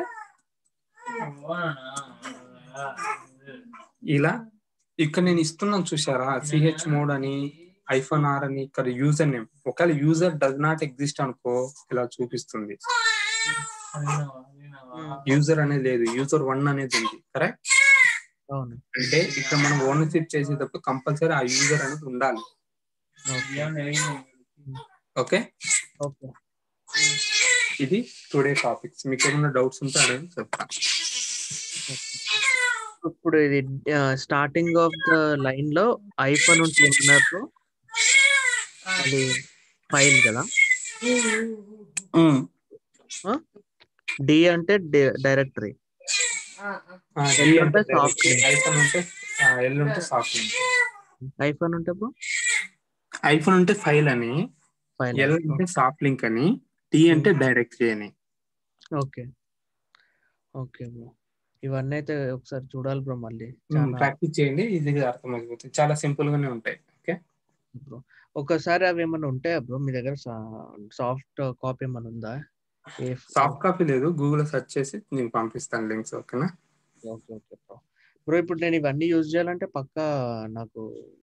ఇలా ఇక్కడ నేను ఇస్తున్నాను చూసారా సిహెచ్ మోడ్ అని ఐఫోన్ ఆర్ అని ఇక్కడ యూజర్ నేమ్ ఒకవేళ యూజర్ డస్ నాట్ ఎగ్జిస్ట్ అనుకో ఇలా చూపిస్తుంది. యూజర్ అనేది లేదు. యూజర్ వన్ అనేది ఉంది. కరెక్ట్ అంటే ఇక్కడ మనం ఓనర్షిప్ చేసేటప్పుడు కంపల్సరీ ఆ యూజర్ అనేది ఉండాలి. Okay okay. ఇది టుడే టాపిక్స్ మీకు ఏమైనా డౌట్స్ ఉంటే అడగండి చెప్తాను. ఇప్పుడు ఇది స్టార్టింగ్ ఆఫ్ ద లైన్లో ఐఫోన్ ఉంటే ఏమన్నారు అది ఫైల్ కదా? డి అంటే డైరెక్టరీ. ఐఫోన్ ఉంటే ఎల్ ఉంటే సాఫ్ట్ లింక్ ఐఫోన్ ఉంటే బ్రో ఐఫోన్ ఉంటే ఫైల్ అని ఫైల్ ఎల్ అంటే సాఫ్ట్ లింక్ అని టీ అంటే డైరెక్టరీ అని. ఓకే ఓకే బ్రో ఇవన్నీ అయితే ఒకసారి చూడాలి బ్రో మళ్ళీ. ప్రాక్టీస్ చేయండి ఈజీగా అర్థమైపోతుంది చాలా సింపుల్ గానే ఉంటాయి ఓకే? బ్రో ఒకసారి అవి ఏమైనా ఉంటాయా బ్రో? మీ దగ్గర సాఫ్ట్ కాపీ ఏమైనా ఉందా? సాఫ్ట్ కాపీ లేదు గూగుల్ సెర్చ్ చేసి నేను పంపిస్తాను లింక్స్ ఓకేనా? Okay okay bro. బ్రో ఇప్పుడు నేను ఇవన్నీ యూజ్ చేయాలంటే పక్కా నాకు